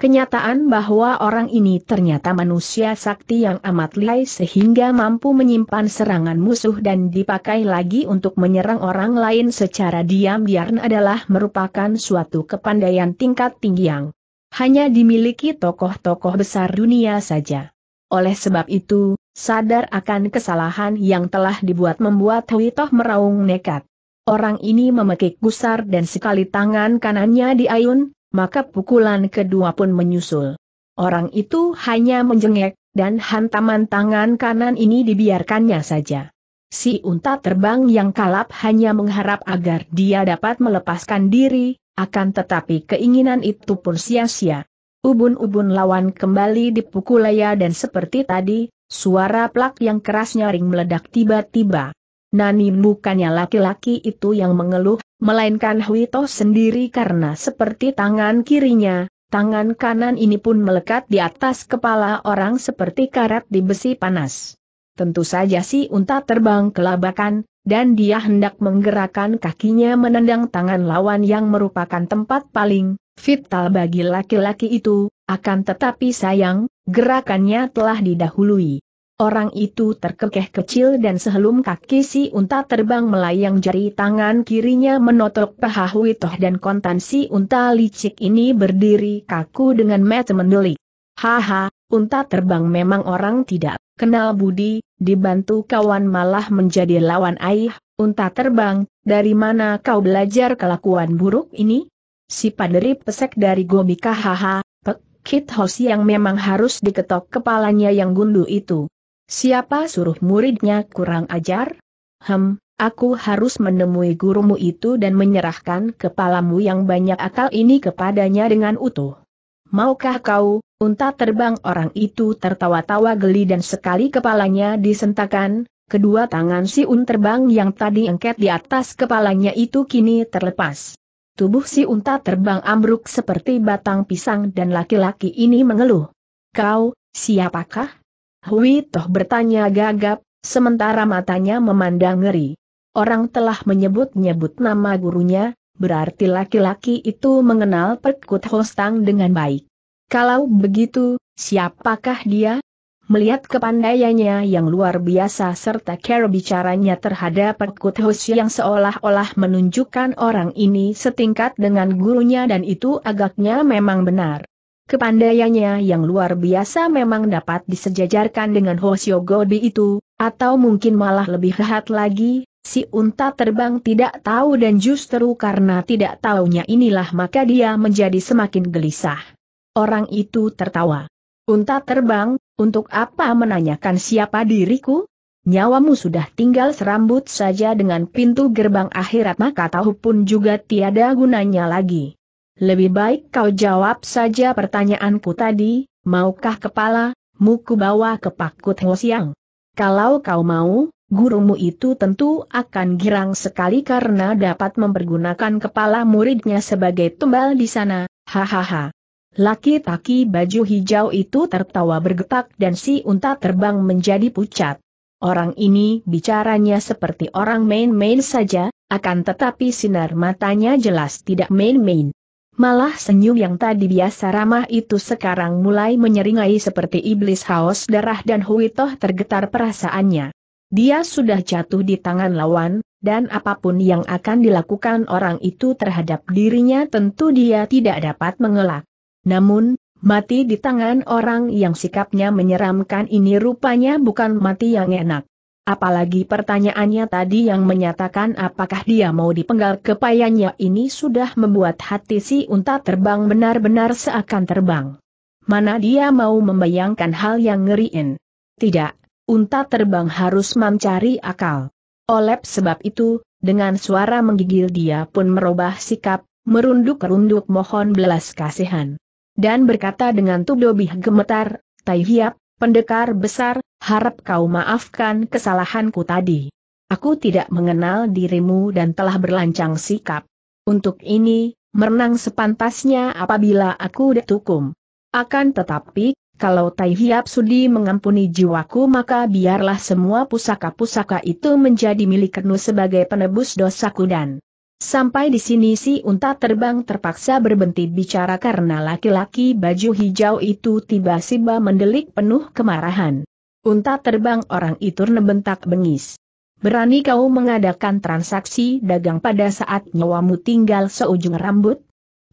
Speaker 1: Kenyataan bahwa orang ini ternyata manusia sakti yang amat lihai sehingga mampu menyimpan serangan musuh dan dipakai lagi untuk menyerang orang lain secara diam-diam adalah merupakan suatu kepandaian tingkat tinggi yang hanya dimiliki tokoh-tokoh besar dunia saja. Oleh sebab itu, sadar akan kesalahan yang telah dibuat membuat Witoh meraung nekat. Orang ini memekik gusar dan sekali tangan kanannya diayun, maka pukulan kedua pun menyusul. Orang itu hanya menjengek, dan hantaman tangan kanan ini dibiarkannya saja. Si unta terbang yang kalap hanya mengharap agar dia dapat melepaskan diri, akan tetapi keinginan itu pun sia-sia. Ubun-ubun lawan kembali dipukul laya dan seperti tadi, suara plak yang keras nyaring meledak tiba-tiba. Nani bukannya laki-laki itu yang mengeluh, melainkan Huito sendiri karena seperti tangan kirinya, tangan kanan ini pun melekat di atas kepala orang seperti karet di besi panas. Tentu saja si unta terbang kelabakan, dan dia hendak menggerakkan kakinya menendang tangan lawan yang merupakan tempat paling vital bagi laki-laki itu, akan tetapi sayang, gerakannya telah didahului. Orang itu terkekeh kecil dan sehelum kaki si unta terbang melayang jari tangan kirinya menotok paha Witoh dan kontan si unta licik ini berdiri kaku dengan mata mendelik. Haha, unta terbang memang orang tidak kenal budi, dibantu kawan malah menjadi lawan aih, unta terbang, dari mana kau belajar kelakuan buruk ini? Si paderi pesek dari Gobika haha, Pekit Hosi yang memang harus diketok kepalanya yang gundu itu. Siapa suruh muridnya kurang ajar? Hem, aku harus menemui gurumu itu dan menyerahkan kepalamu yang banyak akal ini kepadanya dengan utuh. Maukah kau, unta terbang orang itu tertawa-tawa geli dan sekali kepalanya disentakan, kedua tangan si un terbang yang tadi engket di atas kepalanya itu kini terlepas. Tubuh si unta terbang ambruk seperti batang pisang dan laki-laki ini mengeluh. Kau, siapakah? Hui Toh bertanya gagap, sementara matanya memandang ngeri. Orang telah menyebut-nyebut nama gurunya, berarti laki-laki itu mengenal Perkut Hostang dengan baik. Kalau begitu, siapakah dia? Melihat kepandaiannya yang luar biasa serta cara bicaranya terhadap Perkut Hos yang seolah-olah menunjukkan orang ini setingkat dengan gurunya dan itu agaknya memang benar. Kepandaiannya yang luar biasa memang dapat disejajarkan dengan Hosyo Gobi itu, atau mungkin malah lebih jahat lagi, Si unta terbang tidak tahu dan justru karena tidak tahunya inilah maka dia menjadi semakin gelisah. Orang itu tertawa. Unta terbang, untuk apa menanyakan siapa diriku? Nyawamu sudah tinggal serambut saja dengan pintu gerbang akhirat maka tahu pun juga tiada gunanya lagi. Lebih baik kau jawab saja pertanyaanku tadi, maukah kepala, muku bawa ke Pakut Hosiang? Kalau kau mau, gurumu itu tentu akan girang sekali karena dapat mempergunakan kepala muridnya sebagai tumbal di sana, hahaha. Laki-laki baju hijau itu tertawa bergetak dan si unta terbang menjadi pucat. Orang ini bicaranya seperti orang main-main saja, akan tetapi sinar matanya jelas tidak main-main. Malah senyum yang tadi biasa ramah itu sekarang mulai menyeringai seperti iblis haus darah dan Huitoh tergetar perasaannya. Dia sudah jatuh di tangan lawan, dan apa pun yang akan dilakukan orang itu terhadap dirinya tentu dia tidak dapat mengelak. Namun, mati di tangan orang yang sikapnya menyeramkan ini rupanya bukan mati yang enak. Apalagi pertanyaannya tadi yang menyatakan apakah dia mau dipenggal kepayannya ini sudah membuat hati si unta terbang benar-benar seakan terbang. Mana dia mau membayangkan hal yang ngeriin. Tidak, unta terbang harus mencari akal. Oleh sebab itu, dengan suara menggigil dia pun merubah sikap, merunduk-runduk mohon belas kasihan. Dan berkata dengan tudobih gemetar, Tai Hiap, pendekar besar, harap kau maafkan kesalahanku tadi. Aku tidak mengenal dirimu dan telah berlancang sikap. Untuk ini, merenang sepantasnya apabila aku detukum. Akan tetapi, kalau Tai Hiap sudi mengampuni jiwaku maka biarlah semua pusaka-pusaka itu menjadi milikmu sebagai penebus dosaku dan Sampai di sini si unta terbang terpaksa berhenti bicara karena laki-laki baju hijau itu tiba-tiba mendelik penuh kemarahan. Unta terbang orang itu nebentak bengis. Berani kau mengadakan transaksi dagang pada saat nyawamu tinggal seujung rambut?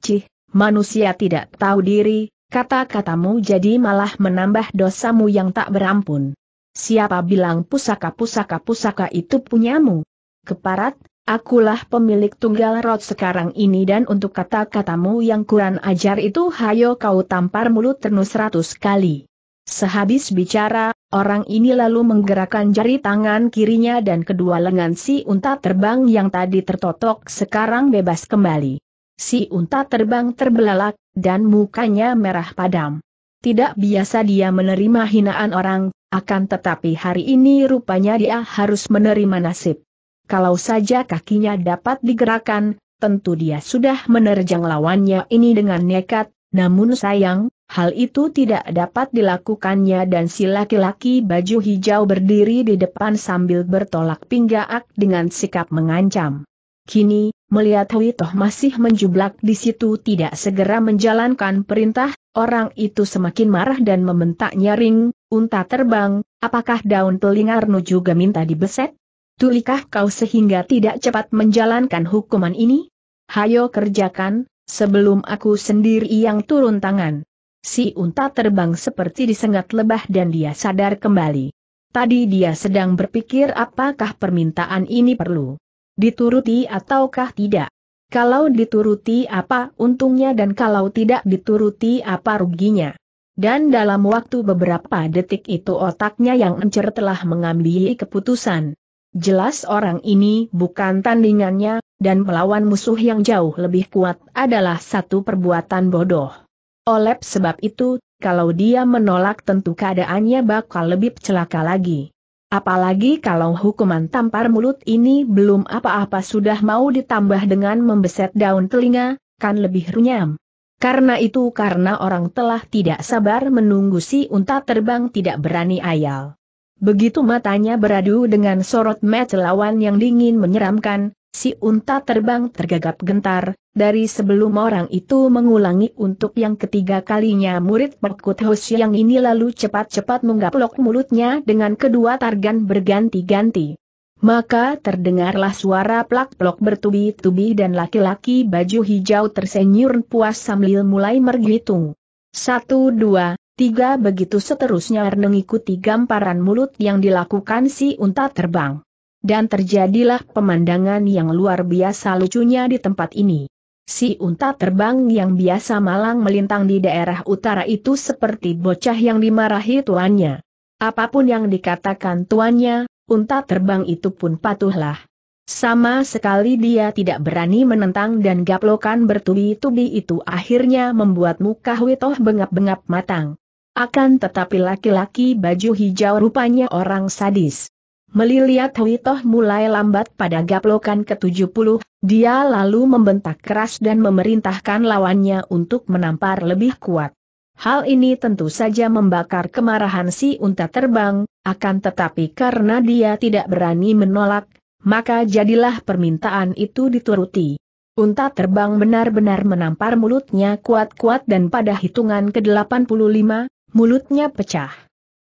Speaker 1: Cih, manusia tidak tahu diri, Kata-katamu jadi malah menambah dosamu yang tak berampun. Siapa bilang pusaka-pusaka-pusaka itu punyamu? Keparat, akulah pemilik tunggal rot sekarang ini dan untuk kata-katamu yang kurang ajar itu hayo kau tampar mulut tenus ratus kali. Sehabis bicara, orang ini lalu menggerakkan jari tangan kirinya dan kedua lengan si unta terbang yang tadi tertotok sekarang bebas kembali. Si unta terbang terbelalak, dan mukanya merah padam. Tidak biasa dia menerima hinaan orang, akan tetapi hari ini rupanya dia harus menerima nasib. Kalau saja kakinya dapat digerakkan, tentu dia sudah menerjang lawannya ini dengan nekat, Namun sayang, hal itu tidak dapat dilakukannya dan si laki-laki baju hijau berdiri di depan sambil bertolak pinggang dengan sikap mengancam. Kini, melihat Witoh masih menjublak di situ tidak segera menjalankan perintah, orang itu semakin marah dan membentak nyaring, unta terbang, apakah daun telingarnu juga minta dibeset? Tulikah kau sehingga tidak cepat menjalankan hukuman ini? Hayo kerjakan, sebelum aku sendiri yang turun tangan. Si unta terbang seperti disengat lebah dan dia sadar kembali. Tadi dia sedang berpikir apakah permintaan ini perlu dituruti ataukah tidak. Kalau dituruti apa untungnya dan kalau tidak dituruti apa ruginya. Dan dalam waktu beberapa detik itu otaknya yang encer telah mengambil keputusan. Jelas orang ini bukan tandingannya, dan melawan musuh yang jauh lebih kuat adalah satu perbuatan bodoh. Oleh sebab itu, kalau dia menolak tentu keadaannya bakal lebih celaka lagi. Apalagi kalau hukuman tampar mulut ini belum apa-apa sudah mau ditambah dengan membeset daun telinga, kan lebih runyam. Karena itu karena orang telah tidak sabar menunggu si unta terbang tidak berani ayal. Begitu matanya beradu dengan sorot mata lawan yang dingin menyeramkan, si unta terbang tergagap gentar, dari sebelum orang itu mengulangi untuk yang ketiga kalinya murid Perkut yang ini lalu cepat-cepat menggaplok mulutnya dengan kedua targan berganti-ganti. Maka terdengarlah suara plak-plok bertubi-tubi dan laki-laki baju hijau tersenyur puas sambil mulai mergitung. Satu dua, tiga begitu seterusnya mengikuti gamparan mulut yang dilakukan si unta terbang dan terjadilah pemandangan yang luar biasa lucunya di tempat ini. Si unta terbang yang biasa malang melintang di daerah utara itu seperti bocah yang dimarahi tuannya. Apa pun yang dikatakan tuannya, unta terbang itu pun patuhlah. Sama sekali dia tidak berani menentang dan gaplokan bertubi-tubi itu akhirnya membuat muka Witoh bengap-bengap matang. Akan tetapi laki-laki baju hijau rupanya orang sadis. Meliliat Witoh mulai lambat pada gaplokan ke-70, dia lalu membentak keras dan memerintahkan lawannya untuk menampar lebih kuat. Hal ini tentu saja membakar kemarahan si unta terbang, akan tetapi karena dia tidak berani menolak, maka jadilah permintaan itu dituruti. Unta terbang benar-benar menampar mulutnya kuat-kuat dan pada hitungan ke-85, mulutnya pecah.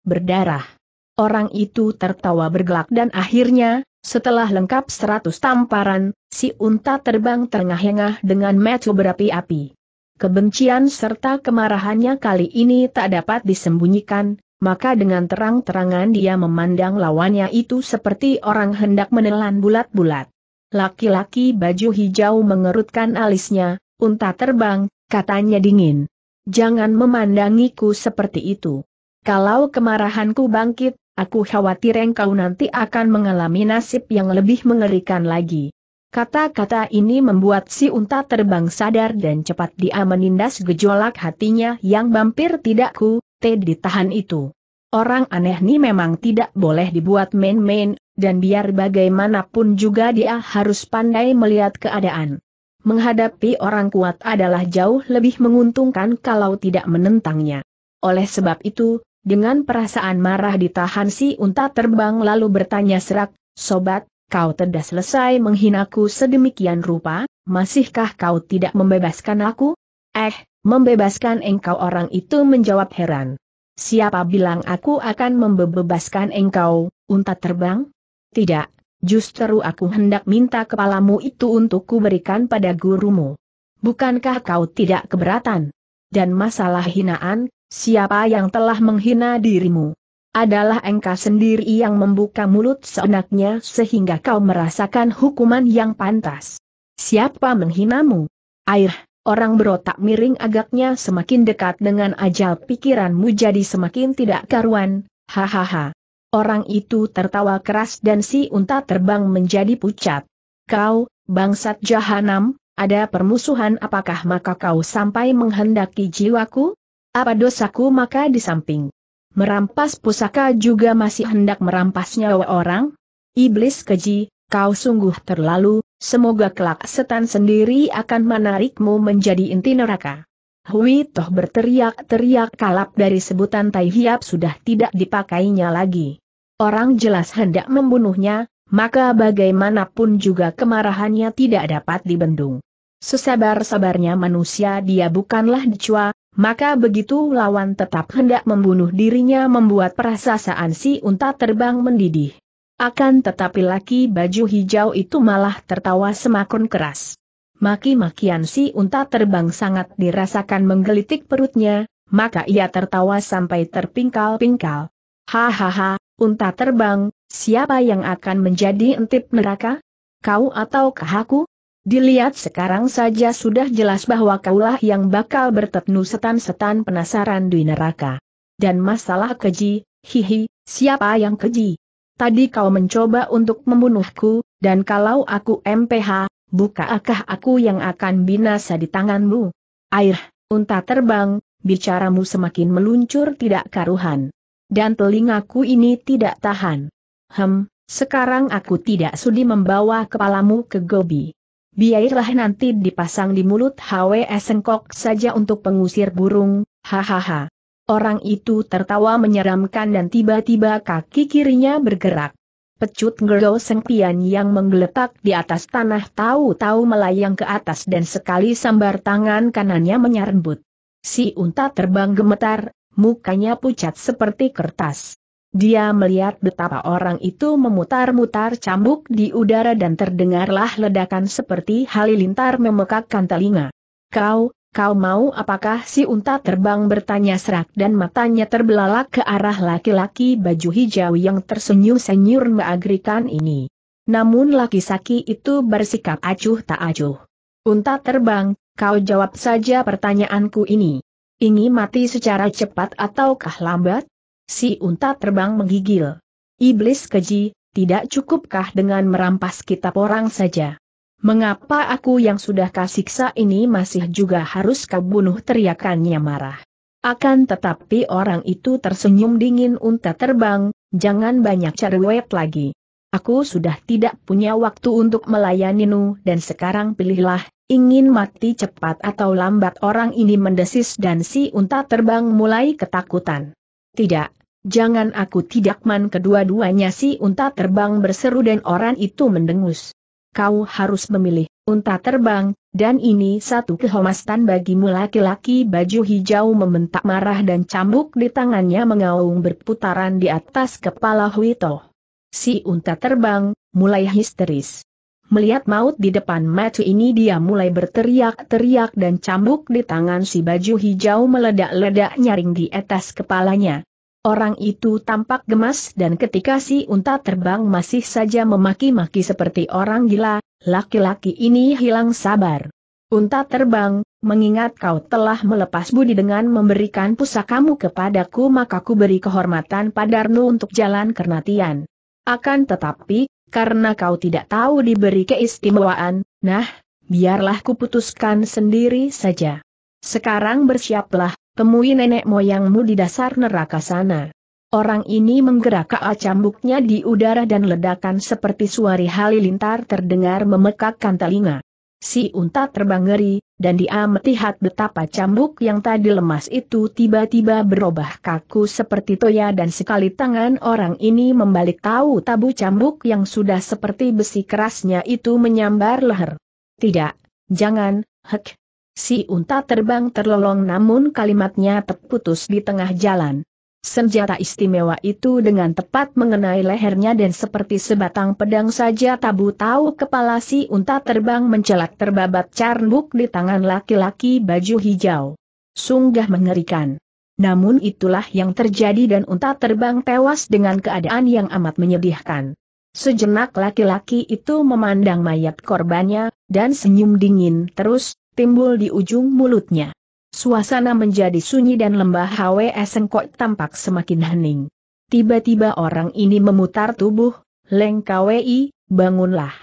Speaker 1: Berdarah. Orang itu tertawa bergelak dan akhirnya, setelah lengkap seratus tamparan, si unta terbang terengah-engah dengan mata berapi-api. Kebencian serta kemarahannya kali ini tak dapat disembunyikan, maka dengan terang-terangan dia memandang lawannya itu seperti orang hendak menelan bulat-bulat. Laki-laki baju hijau mengerutkan alisnya, unta terbang, katanya dingin. Jangan memandangiku seperti itu. Kalau kemarahanku bangkit, aku khawatir engkau nanti akan mengalami nasib yang lebih mengerikan lagi. Kata-kata ini membuat si unta terbang sadar dan cepat dia menindas gejolak hatinya yang mampir tidak ku, te ditahan itu. Orang aneh ini memang tidak boleh dibuat main-main, dan biar bagaimanapun juga dia harus pandai melihat keadaan. Menghadapi orang kuat adalah jauh lebih menguntungkan kalau tidak menentangnya. Oleh sebab itu, dengan perasaan marah ditahan si unta terbang lalu bertanya serak, Sobat, kau tidak selesai menghinaku sedemikian rupa, masihkah kau tidak membebaskan aku? Eh, membebaskan engkau orang itu menjawab heran. Siapa bilang aku akan membebaskan engkau, unta terbang? Tidak, justru aku hendak minta kepalamu itu untuk kuberikan pada gurumu. Bukankah kau tidak keberatan? Dan masalah hinaan, Siapa yang telah menghina dirimu? Adalah engkau sendiri yang membuka mulut seenaknya sehingga kau merasakan hukuman yang pantas. Siapa menghinamu? Air, orang berotak miring agaknya semakin dekat dengan ajal pikiranmu jadi semakin tidak karuan, hahaha. Orang itu tertawa keras dan si unta terbang menjadi pucat. Kau, bangsat jahanam, ada permusuhan apakah maka kau sampai menghendaki jiwaku? Apa dosaku maka di samping merampas pusaka juga masih hendak merampas nyawa orang? Iblis keji, kau sungguh terlalu, semoga kelak setan sendiri akan menarikmu menjadi inti neraka. Hui Toh berteriak-teriak kalap dari sebutan Tai Hiap sudah tidak dipakainya lagi. Orang jelas hendak membunuhnya, maka bagaimanapun juga kemarahannya tidak dapat dibendung. Sesabar-sabarnya manusia dia bukanlah dicua, maka begitu lawan tetap hendak membunuh dirinya membuat perasaan si unta terbang mendidih. Akan tetapi laki baju hijau itu malah tertawa semakin keras. Maki-makian si unta terbang sangat dirasakan menggelitik perutnya, maka ia tertawa sampai terpingkal-pingkal. Hahaha, unta terbang, siapa yang akan menjadi entip neraka? Kau atau aku? Dilihat sekarang saja sudah jelas bahwa kaulah yang bakal bertetnu setan-setan penasaran di neraka. Dan masalah keji, hihi, siapa yang keji? Tadi kau mencoba untuk membunuhku, dan kalau aku MPH, bukankah aku yang akan binasa di tanganmu? Air, unta terbang, bicaramu semakin meluncur tidak karuhan. Dan telingaku ini tidak tahan. Hem, sekarang aku tidak sudi membawa kepalamu ke gobi. Biarlah nanti dipasang di mulut HWS Sengkok saja untuk pengusir burung, hahaha. Orang itu tertawa menyeramkan dan tiba-tiba kaki kirinya bergerak. Pecut Gerdo Sengpian yang menggeletak di atas tanah tahu-tahu melayang ke atas dan sekali sambar tangan kanannya menyerembut. Si unta terbang gemetar, mukanya pucat seperti kertas. Dia melihat betapa orang itu memutar-mutar cambuk di udara dan terdengarlah ledakan seperti halilintar memekakkan telinga. Kau, Kau mau apakah si unta terbang bertanya serak dan matanya terbelalak ke arah laki-laki baju hijau yang tersenyum-senyur mengagrikan ini. Namun laki saki itu bersikap acuh tak acuh. Unta terbang, kau jawab saja pertanyaanku ini. Ingin mati secara cepat ataukah lambat? Si unta terbang menggigil. Iblis keji, tidak cukupkah dengan merampas kitab orang saja? Mengapa aku yang sudah kasiksa ini masih juga harus kau bunuh teriakannya marah. Akan tetapi orang itu tersenyum dingin unta terbang, jangan banyak cerewet lagi. Aku sudah tidak punya waktu untuk melayanimu dan sekarang pilihlah, ingin mati cepat atau lambat orang ini mendesis dan si unta terbang mulai ketakutan. Tidak, jangan aku tidak man kedua-duanya si unta terbang berseru dan orang itu mendengus kau harus memilih unta terbang, dan ini satu kehomastan bagimu laki-laki baju hijau membentak marah dan cambuk di tangannya mengaung berputaran di atas kepala Huito. Si unta terbang, mulai histeris. Melihat maut di depan mata ini dia mulai berteriak-teriak dan cambuk di tangan si baju hijau meledak-ledak nyaring di atas kepalanya. Orang itu tampak gemas dan ketika si unta terbang masih saja memaki-maki seperti orang gila, laki-laki ini hilang sabar. Unta terbang, mengingat kau telah melepas budi dengan memberikan pusakamu kepadaku maka ku beri kehormatan padarmu untuk jalan kernatian. Akan tetapi, karena kau tidak tahu diberi keistimewaan, nah, biarlah kuputuskan sendiri saja. Sekarang bersiaplah, temui nenek moyangmu di dasar neraka sana. Orang ini menggerakkan cambuknya di udara dan ledakan seperti suari halilintar terdengar memekakkan telinga. Si unta terbang ngeri, dan dia melihat betapa cambuk yang tadi lemas itu tiba-tiba berubah kaku seperti toya dan sekali tangan orang ini membalik tahu tabu cambuk yang sudah seperti besi kerasnya itu menyambar leher. Tidak, jangan, hek, Si unta terbang terlolong namun kalimatnya terputus di tengah jalan. Senjata istimewa itu dengan tepat mengenai lehernya dan seperti sebatang pedang saja tabu tahu kepala si unta terbang mencelak terbabat carnbuk di tangan laki-laki baju hijau. Sunggah mengerikan. Namun itulah yang terjadi dan unta terbang tewas dengan keadaan yang amat menyedihkan. Sejenak laki-laki itu memandang mayat korbannya, dan senyum dingin terus, timbul di ujung mulutnya. Suasana menjadi sunyi dan lembah HWS Sengkok tampak semakin hening. Tiba-tiba orang ini memutar tubuh, Leng KWI, bangunlah.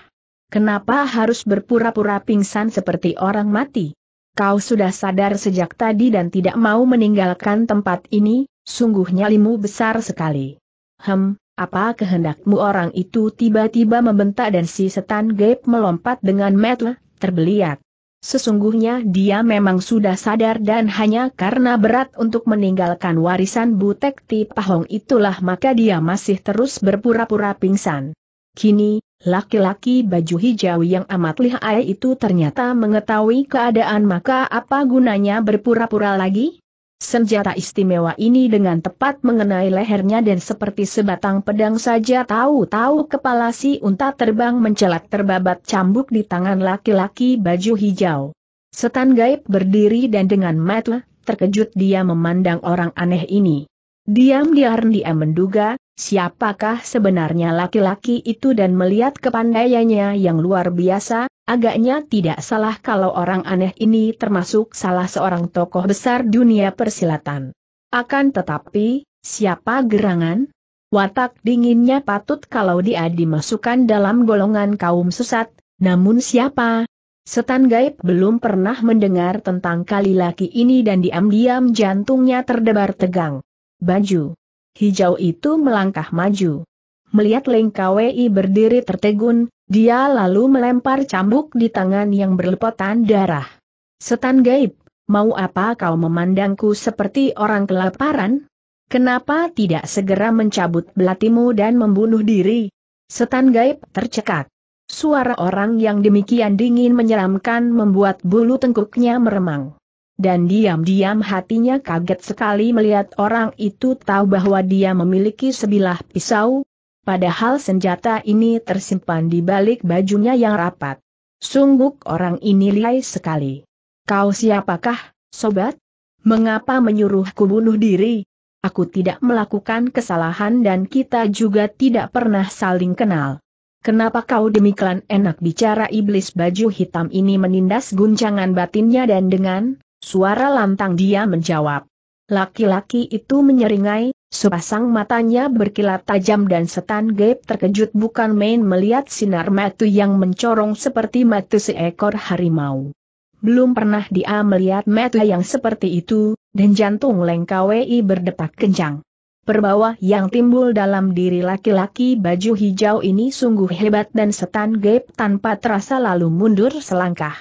Speaker 1: Kenapa harus berpura-pura pingsan seperti orang mati? Kau sudah sadar sejak tadi dan tidak mau meninggalkan tempat ini, sungguh nyalimu besar sekali. Hem, apa kehendakmu orang itu tiba-tiba membentak dan si setan gaib melompat dengan mata, terbeliak. Sesungguhnya dia memang sudah sadar dan hanya karena berat untuk meninggalkan warisan Butek Ti Pahong itulah maka dia masih terus berpura-pura pingsan. Kini, laki-laki baju hijau yang amat lihai itu ternyata mengetahui keadaan maka apa gunanya berpura-pura lagi? Senjata istimewa ini dengan tepat mengenai lehernya dan seperti sebatang pedang saja tahu-tahu kepala si unta terbang mencelat terbabat cambuk di tangan laki-laki baju hijau. Setan gaib berdiri dan dengan mata terkejut dia memandang orang aneh ini. Diam-diam dia menduga, siapakah sebenarnya laki-laki itu dan melihat kepandaiannya yang luar biasa, Agaknya tidak salah kalau orang aneh ini termasuk salah seorang tokoh besar dunia persilatan. Akan tetapi, siapa gerangan? Watak dinginnya patut kalau dia dimasukkan dalam golongan kaum sesat, namun siapa? Setan gaib belum pernah mendengar tentang kali laki ini dan diam-diam jantungnya terdebar tegang. Baju hijau itu melangkah maju. Melihat Leng KWI berdiri tertegun, dia lalu melempar cambuk di tangan yang berlepotan darah. Setan gaib, mau apa kau memandangku seperti orang kelaparan? Kenapa tidak segera mencabut belatimu dan membunuh diri? Setan gaib tercekat. Suara orang yang demikian dingin menyeramkan membuat bulu tengkuknya meremang. Dan diam-diam hatinya kaget sekali melihat orang itu tahu bahwa dia memiliki sebilah pisau, Padahal senjata ini tersimpan di balik bajunya yang rapat. Sungguh orang ini lihai sekali. Kau siapakah, sobat? Mengapa menyuruhku bunuh diri? Aku tidak melakukan kesalahan dan kita juga tidak pernah saling kenal. Kenapa kau demikian enak bicara iblis baju hitam ini menindas guncangan batinnya dan dengan suara lantang dia menjawab. Laki-laki itu menyeringai, sepasang matanya berkilat tajam dan setan gaib terkejut bukan main melihat sinar mata yang mencorong seperti mata seekor harimau. Belum pernah dia melihat mata yang seperti itu, dan jantung Leng KWI berdetak kencang. Perbawa yang timbul dalam diri laki-laki baju hijau ini sungguh hebat dan setan gaib tanpa terasa lalu mundur selangkah.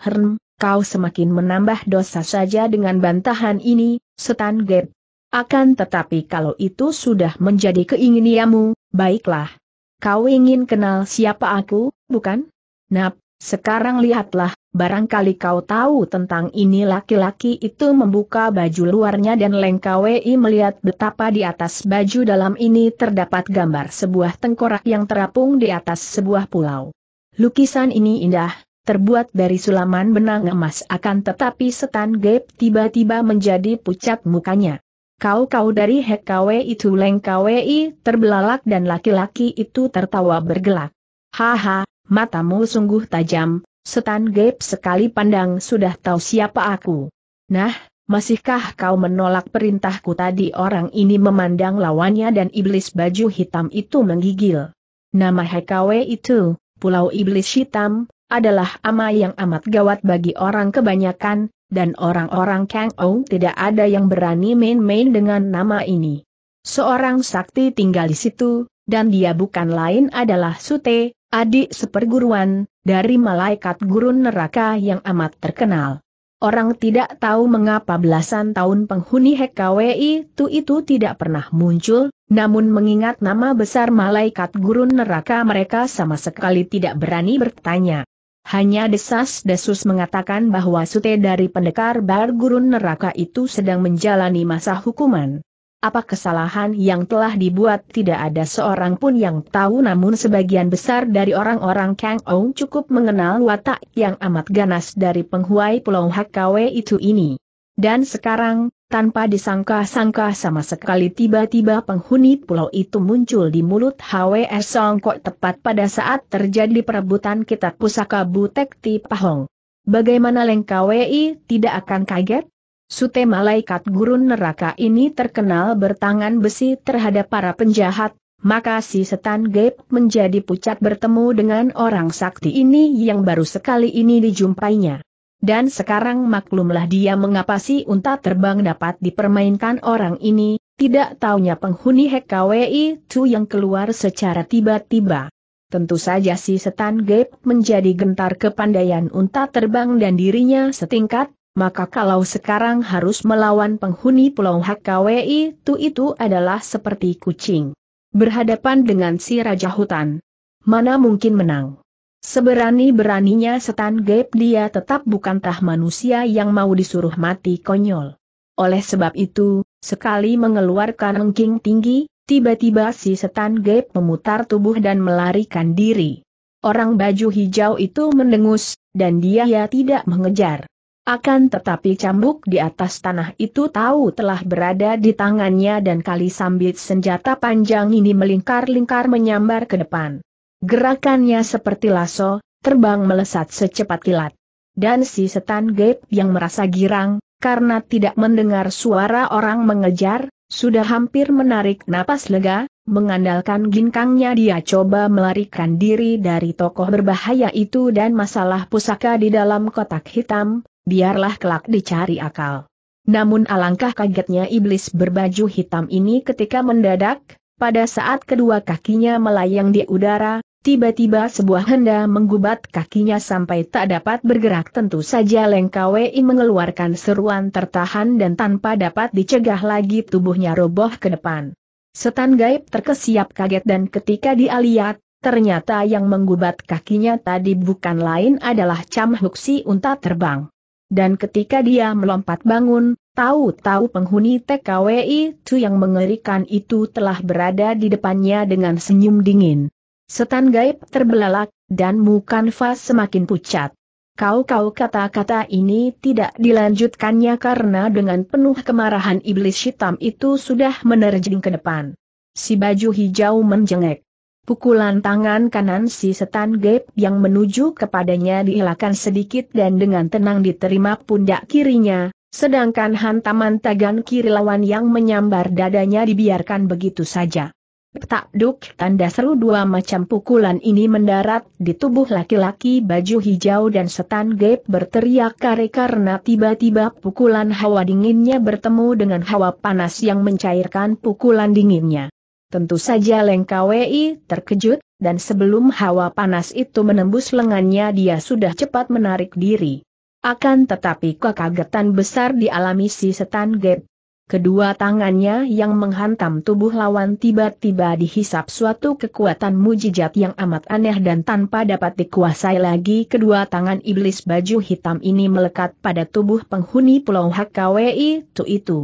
Speaker 1: Herm, kau semakin menambah dosa saja dengan bantahan ini, setan gap. Akan tetapi kalau itu sudah menjadi keinginanmu, baiklah. Kau ingin kenal siapa aku, bukan? Nap, sekarang lihatlah, barangkali kau tahu tentang ini laki-laki itu membuka baju luarnya dan Leng KWI melihat betapa di atas baju dalam ini terdapat gambar sebuah tengkorak yang terapung di atas sebuah pulau. Lukisan ini indah, terbuat dari sulaman benang emas akan tetapi setan gaib tiba-tiba menjadi pucat mukanya. Kau-kau dari Hek KW itu Leng KWI terbelalak dan laki-laki itu tertawa bergelak. Haha, matamu sungguh tajam, setan gaib sekali pandang sudah tahu siapa aku. Nah, masihkah kau menolak perintahku tadi orang ini memandang lawannya dan iblis baju hitam itu menggigil. Nama Hekawe itu, Pulau Iblis Hitam, adalah ama yang amat gawat bagi orang kebanyakan, dan orang-orang Kang Ou tidak ada yang berani main-main dengan nama ini. Seorang sakti tinggal di situ, dan dia bukan lain adalah Sute, adik seperguruan, dari malaikat gurun neraka yang amat terkenal. Orang tidak tahu mengapa belasan tahun penghuni HKWI itu itu tidak pernah muncul, namun mengingat nama besar malaikat gurun neraka mereka sama sekali tidak berani bertanya. Hanya desas-desus mengatakan bahwa Sute dari pendekar bar gurun neraka itu sedang menjalani masa hukuman. Apa kesalahan yang telah dibuat tidak ada seorang pun yang tahu namun sebagian besar dari orang-orang Kang Ou cukup mengenal watak yang amat ganas dari penghuai Pulau HKW itu ini. Dan sekarang, tanpa disangka-sangka sama sekali tiba-tiba penghuni pulau itu muncul di mulut HWS Songkok tepat pada saat terjadi perebutan kitab pusaka Butek Ti Pahong. Bagaimana Leng KWI tidak akan kaget? Sute malaikat gurun neraka ini terkenal bertangan besi terhadap para penjahat, maka si setan gaib menjadi pucat bertemu dengan orang sakti ini yang baru sekali ini dijumpainya. Dan sekarang maklumlah dia mengapa si unta terbang dapat dipermainkan orang ini, tidak taunya penghuni HKWI itu yang keluar secara tiba-tiba. Tentu saja si setan Gap menjadi gentar kepandaian unta terbang dan dirinya setingkat, maka kalau sekarang harus melawan penghuni Pulau HKWI itu itu adalah seperti kucing. Berhadapan dengan si Raja Hutan. Mana mungkin menang? Seberani-beraninya setan Gap dia tetap bukan tah manusia yang mau disuruh mati konyol. Oleh sebab itu, sekali mengeluarkan engking tinggi, Tiba-tiba si setan Gap memutar tubuh dan melarikan diri. Orang baju hijau itu mendengus, dan dia ya tidak mengejar. Akan tetapi cambuk di atas tanah itu tahu telah berada di tangannya dan kali sambit senjata panjang ini melingkar-lingkar menyambar ke depan. Gerakannya seperti lasso, terbang melesat secepat kilat. Dan si setan Gap yang merasa girang, karena tidak mendengar suara orang mengejar, sudah hampir menarik napas lega, mengandalkan ginkangnya dia coba melarikan diri dari tokoh berbahaya itu dan masalah pusaka di dalam kotak hitam, biarlah kelak dicari akal. Namun alangkah kagetnya iblis berbaju hitam ini ketika mendadak, pada saat kedua kakinya melayang di udara, Tiba-tiba sebuah henda menggubat kakinya sampai tak dapat bergerak tentu saja Leng KWI mengeluarkan seruan tertahan dan tanpa dapat dicegah lagi tubuhnya roboh ke depan. Setan gaib terkesiap kaget dan ketika dia lihat, ternyata yang menggubat kakinya tadi bukan lain adalah Cam Huksi unta terbang. Dan ketika dia melompat bangun, tahu-tahu penghuni TKWI itu yang mengerikan itu telah berada di depannya dengan senyum dingin. Setan gaib terbelalak, dan muka Fas semakin pucat. Kau-kau kata-kata ini tidak dilanjutkannya karena dengan penuh kemarahan iblis hitam itu sudah menerjang ke depan. Si baju hijau menjengek. Pukulan tangan kanan si setan gaib yang menuju kepadanya dielakkan sedikit dan dengan tenang diterima pundak kirinya, sedangkan hantaman tagan kiri lawan yang menyambar dadanya dibiarkan begitu saja. Tak duk tanda seru dua macam pukulan ini mendarat di tubuh laki-laki baju hijau dan setan gap berteriak kare karena tiba-tiba pukulan hawa dinginnya bertemu dengan hawa panas yang mencairkan pukulan dinginnya. Tentu saja Leng KWI terkejut, dan sebelum hawa panas itu menembus lengannya dia sudah cepat menarik diri. Akan tetapi kekagetan besar dialami si setan gap Kedua tangannya yang menghantam tubuh lawan tiba-tiba dihisap suatu kekuatan mujizat yang amat aneh dan tanpa dapat dikuasai lagi kedua tangan iblis baju hitam ini melekat pada tubuh penghuni pulau HKWI itu itu.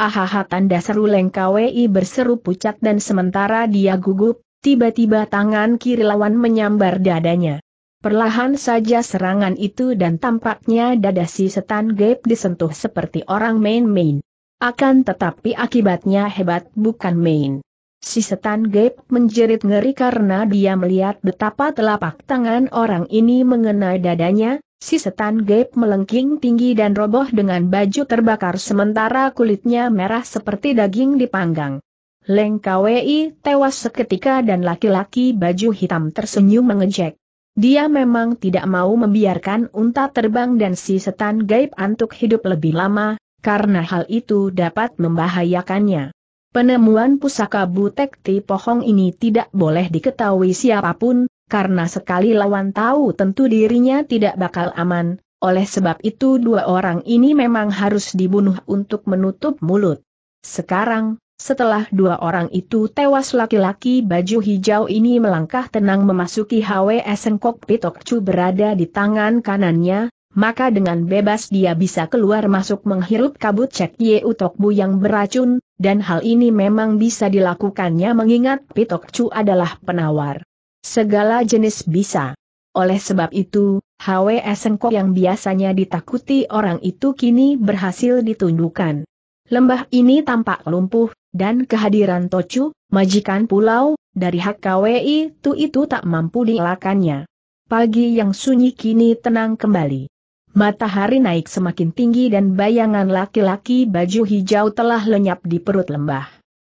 Speaker 1: Ahaha tanda seru Leng berseru pucat dan sementara dia gugup, tiba-tiba tangan kiri lawan menyambar dadanya. Perlahan saja serangan itu dan tampaknya dada si setan gaib disentuh seperti orang main-main. Akan tetapi akibatnya hebat bukan main. Si setan Gap menjerit ngeri karena dia melihat betapa telapak tangan orang ini mengenai dadanya, si setan Gap melengking tinggi dan roboh dengan baju terbakar sementara kulitnya merah seperti daging dipanggang. Leng KWI tewas seketika dan laki-laki baju hitam tersenyum mengejek. Dia memang tidak mau membiarkan unta terbang dan si setan gaib antuk hidup lebih lama, karena hal itu dapat membahayakannya. Penemuan pusaka butek di pohong ini tidak boleh diketahui siapa pun, karena sekali lawan tahu tentu dirinya tidak bakal aman, oleh sebab itu dua orang ini memang harus dibunuh untuk menutup mulut. Sekarang, setelah dua orang itu tewas laki-laki baju hijau ini melangkah tenang memasuki HWS Kokpit Chu berada di tangan kanannya, maka dengan bebas dia bisa keluar masuk menghirup kabut cek Ye Utokbu yang beracun, dan hal ini memang bisa dilakukannya mengingat Pitok Chu adalah penawar. Segala jenis bisa. Oleh sebab itu, Hwe Sengkok yang biasanya ditakuti orang itu kini berhasil ditundukkan. Lembah ini tampak lumpuh, dan kehadiran Tocu, majikan pulau, dari hak KWI itu itu tak mampu dielakannya. Pagi yang sunyi kini tenang kembali. Matahari naik semakin tinggi dan bayangan laki-laki baju hijau telah lenyap di perut lembah.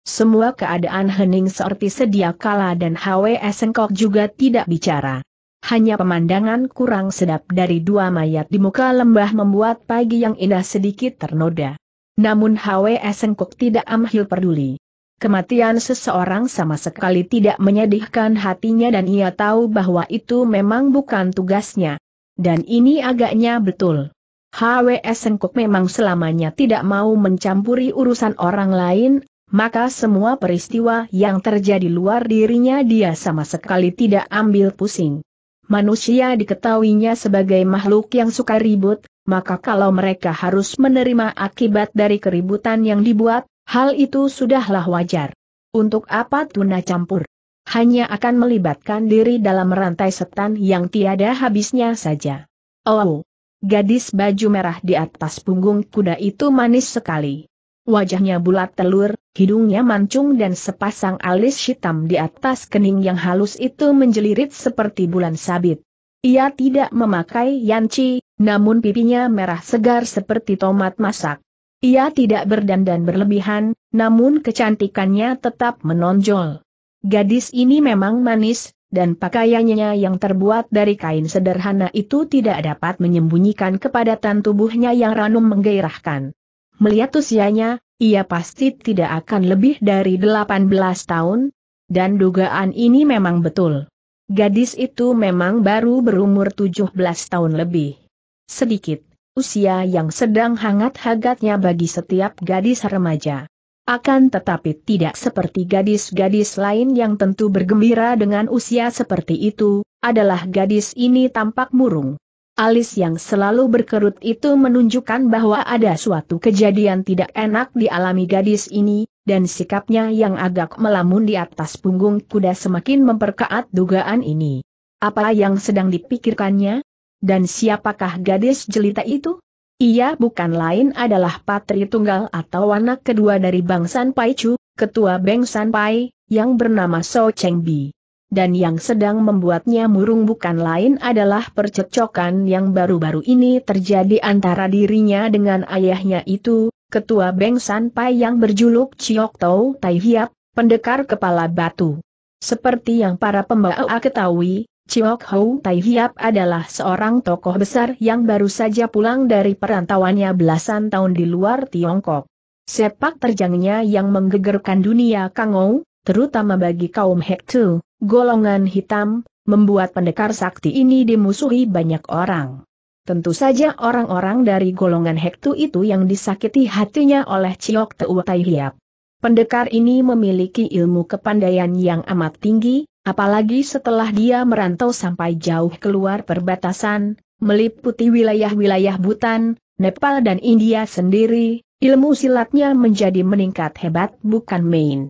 Speaker 1: Semua keadaan hening seperti sedia kala dan Hwe Sengkok juga tidak bicara. Hanya pemandangan kurang sedap dari dua mayat di muka lembah membuat pagi yang indah sedikit ternoda. Namun Hwe Sengkok tidak amhil peduli. Kematian seseorang sama sekali tidak menyedihkan hatinya dan ia tahu bahwa itu memang bukan tugasnya. Dan ini agaknya betul. HWS Sengkuk memang selamanya tidak mau mencampuri urusan orang lain, maka semua peristiwa yang terjadi luar dirinya dia sama sekali tidak ambil pusing. Manusia diketahuinya sebagai makhluk yang suka ribut, maka kalau mereka harus menerima akibat dari keributan yang dibuat, Hal itu sudahlah wajar. Untuk apa tuna campur? Hanya akan melibatkan diri dalam rantai setan yang tiada habisnya saja. Oh, gadis baju merah di atas punggung kuda itu manis sekali. Wajahnya bulat telur, hidungnya mancung dan sepasang alis hitam di atas kening yang halus itu menjelirit seperti bulan sabit. Ia tidak memakai yanci, namun pipinya merah segar seperti tomat masak. Ia tidak berdandan berlebihan, namun kecantikannya tetap menonjol. Gadis ini memang manis, dan pakaiannya yang terbuat dari kain sederhana itu tidak dapat menyembunyikan kepadatan tubuhnya yang ranum menggairahkan. Melihat usianya, ia pasti tidak akan lebih dari 18 tahun, dan dugaan ini memang betul. Gadis itu memang baru berumur 17 tahun lebih. Sedikit usia yang sedang hangat-hangatnya bagi setiap gadis remaja. Akan tetapi tidak seperti gadis-gadis lain yang tentu bergembira dengan usia seperti itu, adalah gadis ini tampak murung. Alis yang selalu berkerut itu menunjukkan bahwa ada suatu kejadian tidak enak dialami gadis ini, dan sikapnya yang agak melamun di atas punggung kuda semakin memperkaat dugaan ini. Apa yang sedang dipikirkannya? Dan siapakah gadis jelita itu? Ia bukan lain adalah patri tunggal atau anak kedua dari Bang San Pai Chu, ketua Beng San Pai, yang bernama So Cheng Bi. Dan yang sedang membuatnya murung bukan lain adalah percecokan yang baru-baru ini terjadi antara dirinya dengan ayahnya itu, ketua Beng San Pai yang berjuluk Chiok Tau Tai Hiap, pendekar kepala batu. Seperti yang para pembawa ketahui, Chiok Hou Tai Hiap adalah seorang tokoh besar yang baru saja pulang dari perantauannya belasan tahun di luar Tiongkok. Sepak terjangnya yang menggegerkan dunia Kangou, terutama bagi kaum Hektu, golongan hitam, membuat pendekar sakti ini dimusuhi banyak orang. Tentu saja orang-orang dari golongan Hektu itu yang disakiti hatinya oleh Chiok Teu Tai Hiap. Pendekar ini memiliki ilmu kepandaian yang amat tinggi, Apalagi setelah dia merantau sampai jauh keluar perbatasan, meliputi wilayah-wilayah Butan, Nepal dan India sendiri, ilmu silatnya menjadi meningkat hebat bukan main.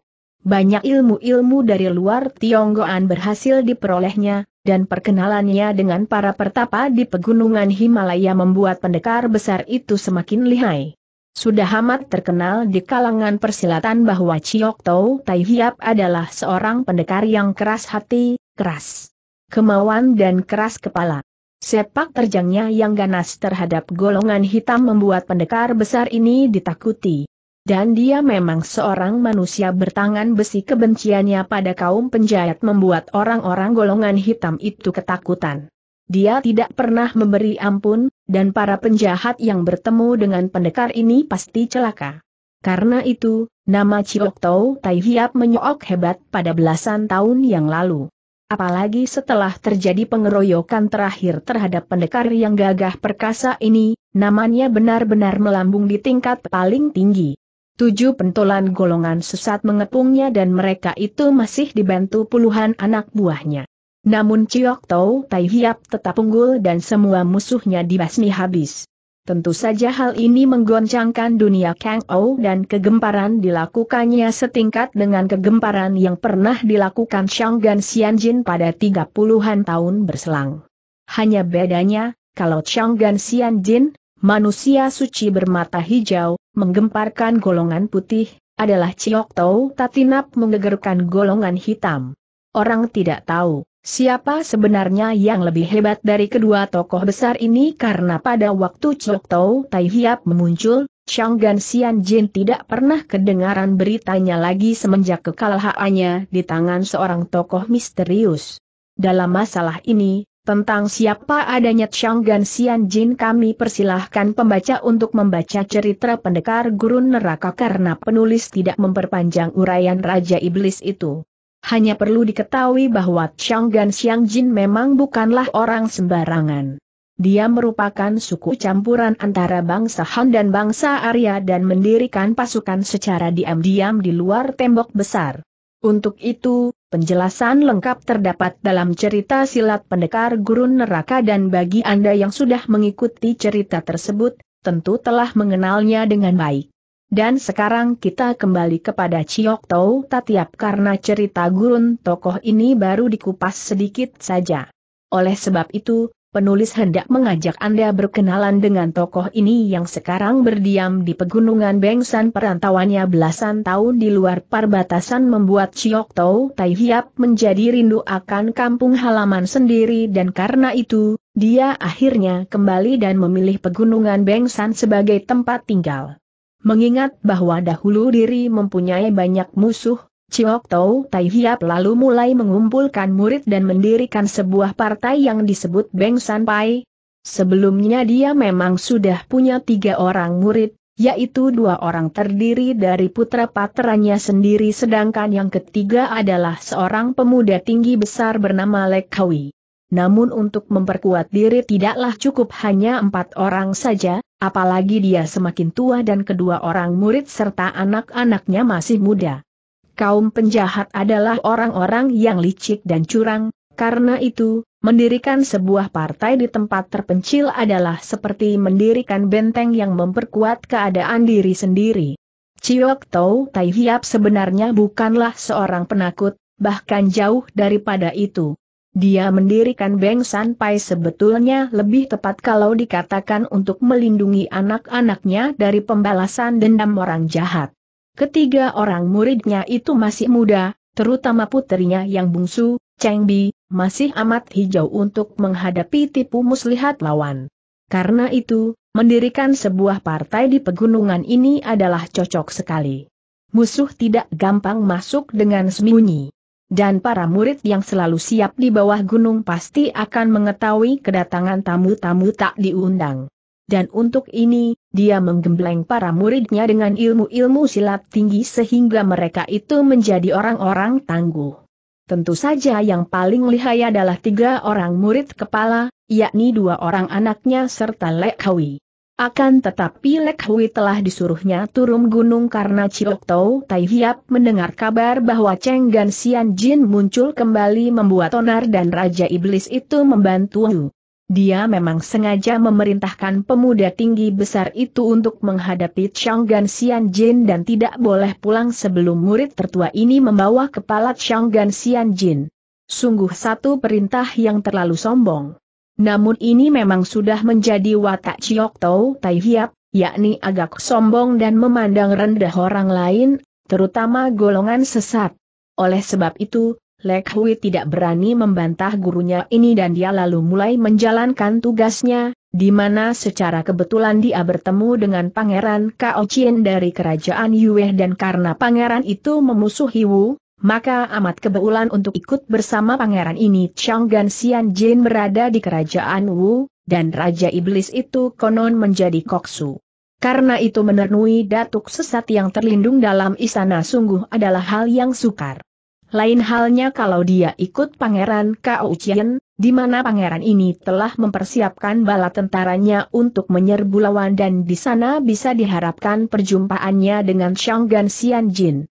Speaker 1: Banyak ilmu-ilmu dari luar Tionggoan berhasil diperolehnya, dan perkenalannya dengan para pertapa di pegunungan Himalaya membuat pendekar besar itu semakin lihai. Sudah amat terkenal di kalangan persilatan bahwa Chiok Tau Tai Hiap adalah seorang pendekar yang keras hati, keras kemauan dan keras kepala. Sepak terjangnya yang ganas terhadap golongan hitam membuat pendekar besar ini ditakuti. Dan dia memang seorang manusia bertangan besi kebenciannya pada kaum penjahat membuat orang-orang golongan hitam itu ketakutan. Dia tidak pernah memberi ampun, dan para penjahat yang bertemu dengan pendekar ini pasti celaka. Karena itu, nama Chiok Tau Tai Hiap menyook hebat pada belasan tahun yang lalu. Apalagi setelah terjadi pengeroyokan terakhir terhadap pendekar yang gagah perkasa ini, namanya benar-benar melambung di tingkat paling tinggi. Tujuh pentolan golongan sesat mengepungnya dan mereka itu masih dibantu puluhan anak buahnya. Namun Ciok Tau Tai Hiap tetap unggul dan semua musuhnya dibasmi habis. Tentu saja hal ini menggoncangkan dunia Kang Ou dan kegemparan dilakukannya setingkat dengan kegemparan yang pernah dilakukan Shang Gan Xianjin pada tiga puluhan tahun berselang. Hanya bedanya, kalau Shang Gan Xianjin, manusia suci bermata hijau, menggemparkan golongan putih, adalah Ciok Tau Tatinap menggegerkan golongan hitam. Orang tidak tahu, Siapa sebenarnya yang lebih hebat dari kedua tokoh besar ini karena pada waktu Chok Tau Tai Hiap memuncul, Chang Gan Xian Jin tidak pernah kedengaran beritanya lagi semenjak kekalahannya di tangan seorang tokoh misterius. Dalam masalah ini, Tentang siapa adanya Chang Gan Sian Jin kami persilahkan pembaca untuk membaca cerita pendekar gurun neraka karena penulis tidak memperpanjang uraian Raja Iblis itu. Hanya perlu diketahui bahwa Chang Gan Sian Jin memang bukanlah orang sembarangan. Dia merupakan suku campuran antara bangsa Han dan bangsa Arya dan mendirikan pasukan secara diam-diam di luar tembok besar. Untuk itu, Penjelasan lengkap terdapat dalam cerita silat pendekar gurun neraka dan bagi Anda yang sudah mengikuti cerita tersebut, tentu telah mengenalnya dengan baik. Dan sekarang kita kembali kepada Ciok Tau Tatiap karena cerita gurun tokoh ini baru dikupas sedikit saja. Oleh sebab itu, penulis hendak mengajak Anda berkenalan dengan tokoh ini yang sekarang berdiam di pegunungan Bengsan perantauannya belasan tahun di luar perbatasan membuat Chiok Tau Tai Hiap menjadi rindu akan kampung halaman sendiri dan karena itu, dia akhirnya kembali dan memilih pegunungan Bengsan sebagai tempat tinggal. Mengingat bahwa dahulu diri mempunyai banyak musuh, Ciok Tau Tai Hiap lalu mulai mengumpulkan murid dan mendirikan sebuah partai yang disebut Beng San Pai. Sebelumnya dia memang sudah punya tiga orang murid, yaitu dua orang terdiri dari putra paterannya sendiri sedangkan yang ketiga adalah seorang pemuda tinggi besar bernama Lek Kawi. Namun untuk memperkuat diri tidaklah cukup hanya empat orang saja, apalagi dia semakin tua dan kedua orang murid serta anak-anaknya masih muda kaum penjahat adalah orang-orang yang licik dan curang, karena itu, mendirikan sebuah partai di tempat terpencil adalah seperti mendirikan benteng yang memperkuat keadaan diri sendiri. Ciok Tau Tai Hiap sebenarnya bukanlah seorang penakut, bahkan jauh daripada itu. Dia mendirikan Beng San Pai sebetulnya lebih tepat kalau dikatakan untuk melindungi anak-anaknya dari pembalasan dendam orang jahat. Ketiga orang muridnya itu masih muda, terutama puterinya yang bungsu, Cheng Bi, masih amat hijau untuk menghadapi tipu muslihat lawan. Karena itu, mendirikan sebuah partai di pegunungan ini adalah cocok sekali. Musuh tidak gampang masuk dengan sembunyi. Dan para murid yang selalu siap di bawah gunung pasti akan mengetahui kedatangan tamu-tamu tak diundang dan untuk ini, dia menggembleng para muridnya dengan ilmu-ilmu silat tinggi sehingga mereka itu menjadi orang-orang tangguh. Tentu saja yang paling lihai adalah tiga orang murid kepala, yakni dua orang anaknya serta Lek Hui. Akan tetapi Lek Hui telah disuruhnya turun gunung karena Ciok Tau Tai Hiap mendengar kabar bahwa Cheng Gan Sian Jin muncul kembali membuat onar dan Raja Iblis itu membantu dia memang sengaja memerintahkan pemuda tinggi besar itu untuk menghadapi Chang Gan Xian Jin dan tidak boleh pulang sebelum murid tertua ini membawa kepala Chang Gan Xian Jin. Sungguh satu perintah yang terlalu sombong. Namun ini memang sudah menjadi watak Chiok Tau Tai Hiap, yakni agak sombong dan memandang rendah orang lain, terutama golongan sesat. Oleh sebab itu, Lek Hui tidak berani membantah gurunya ini dan dia lalu mulai menjalankan tugasnya, di mana secara kebetulan dia bertemu dengan Pangeran Kao Chien dari kerajaan Yue dan karena pangeran itu memusuhi Wu, maka amat kebetulan untuk ikut bersama pangeran ini Chang Gan Xian Jin berada di kerajaan Wu, dan Raja Iblis itu konon menjadi koksu. Karena itu menerui datuk sesat yang terlindung dalam istana sungguh adalah hal yang sukar. Lain halnya kalau dia ikut Pangeran Kao Chien, di mana pangeran ini telah mempersiapkan bala tentaranya untuk menyerbu lawan dan di sana bisa diharapkan perjumpaannya dengan Shang Gan Xian Jin.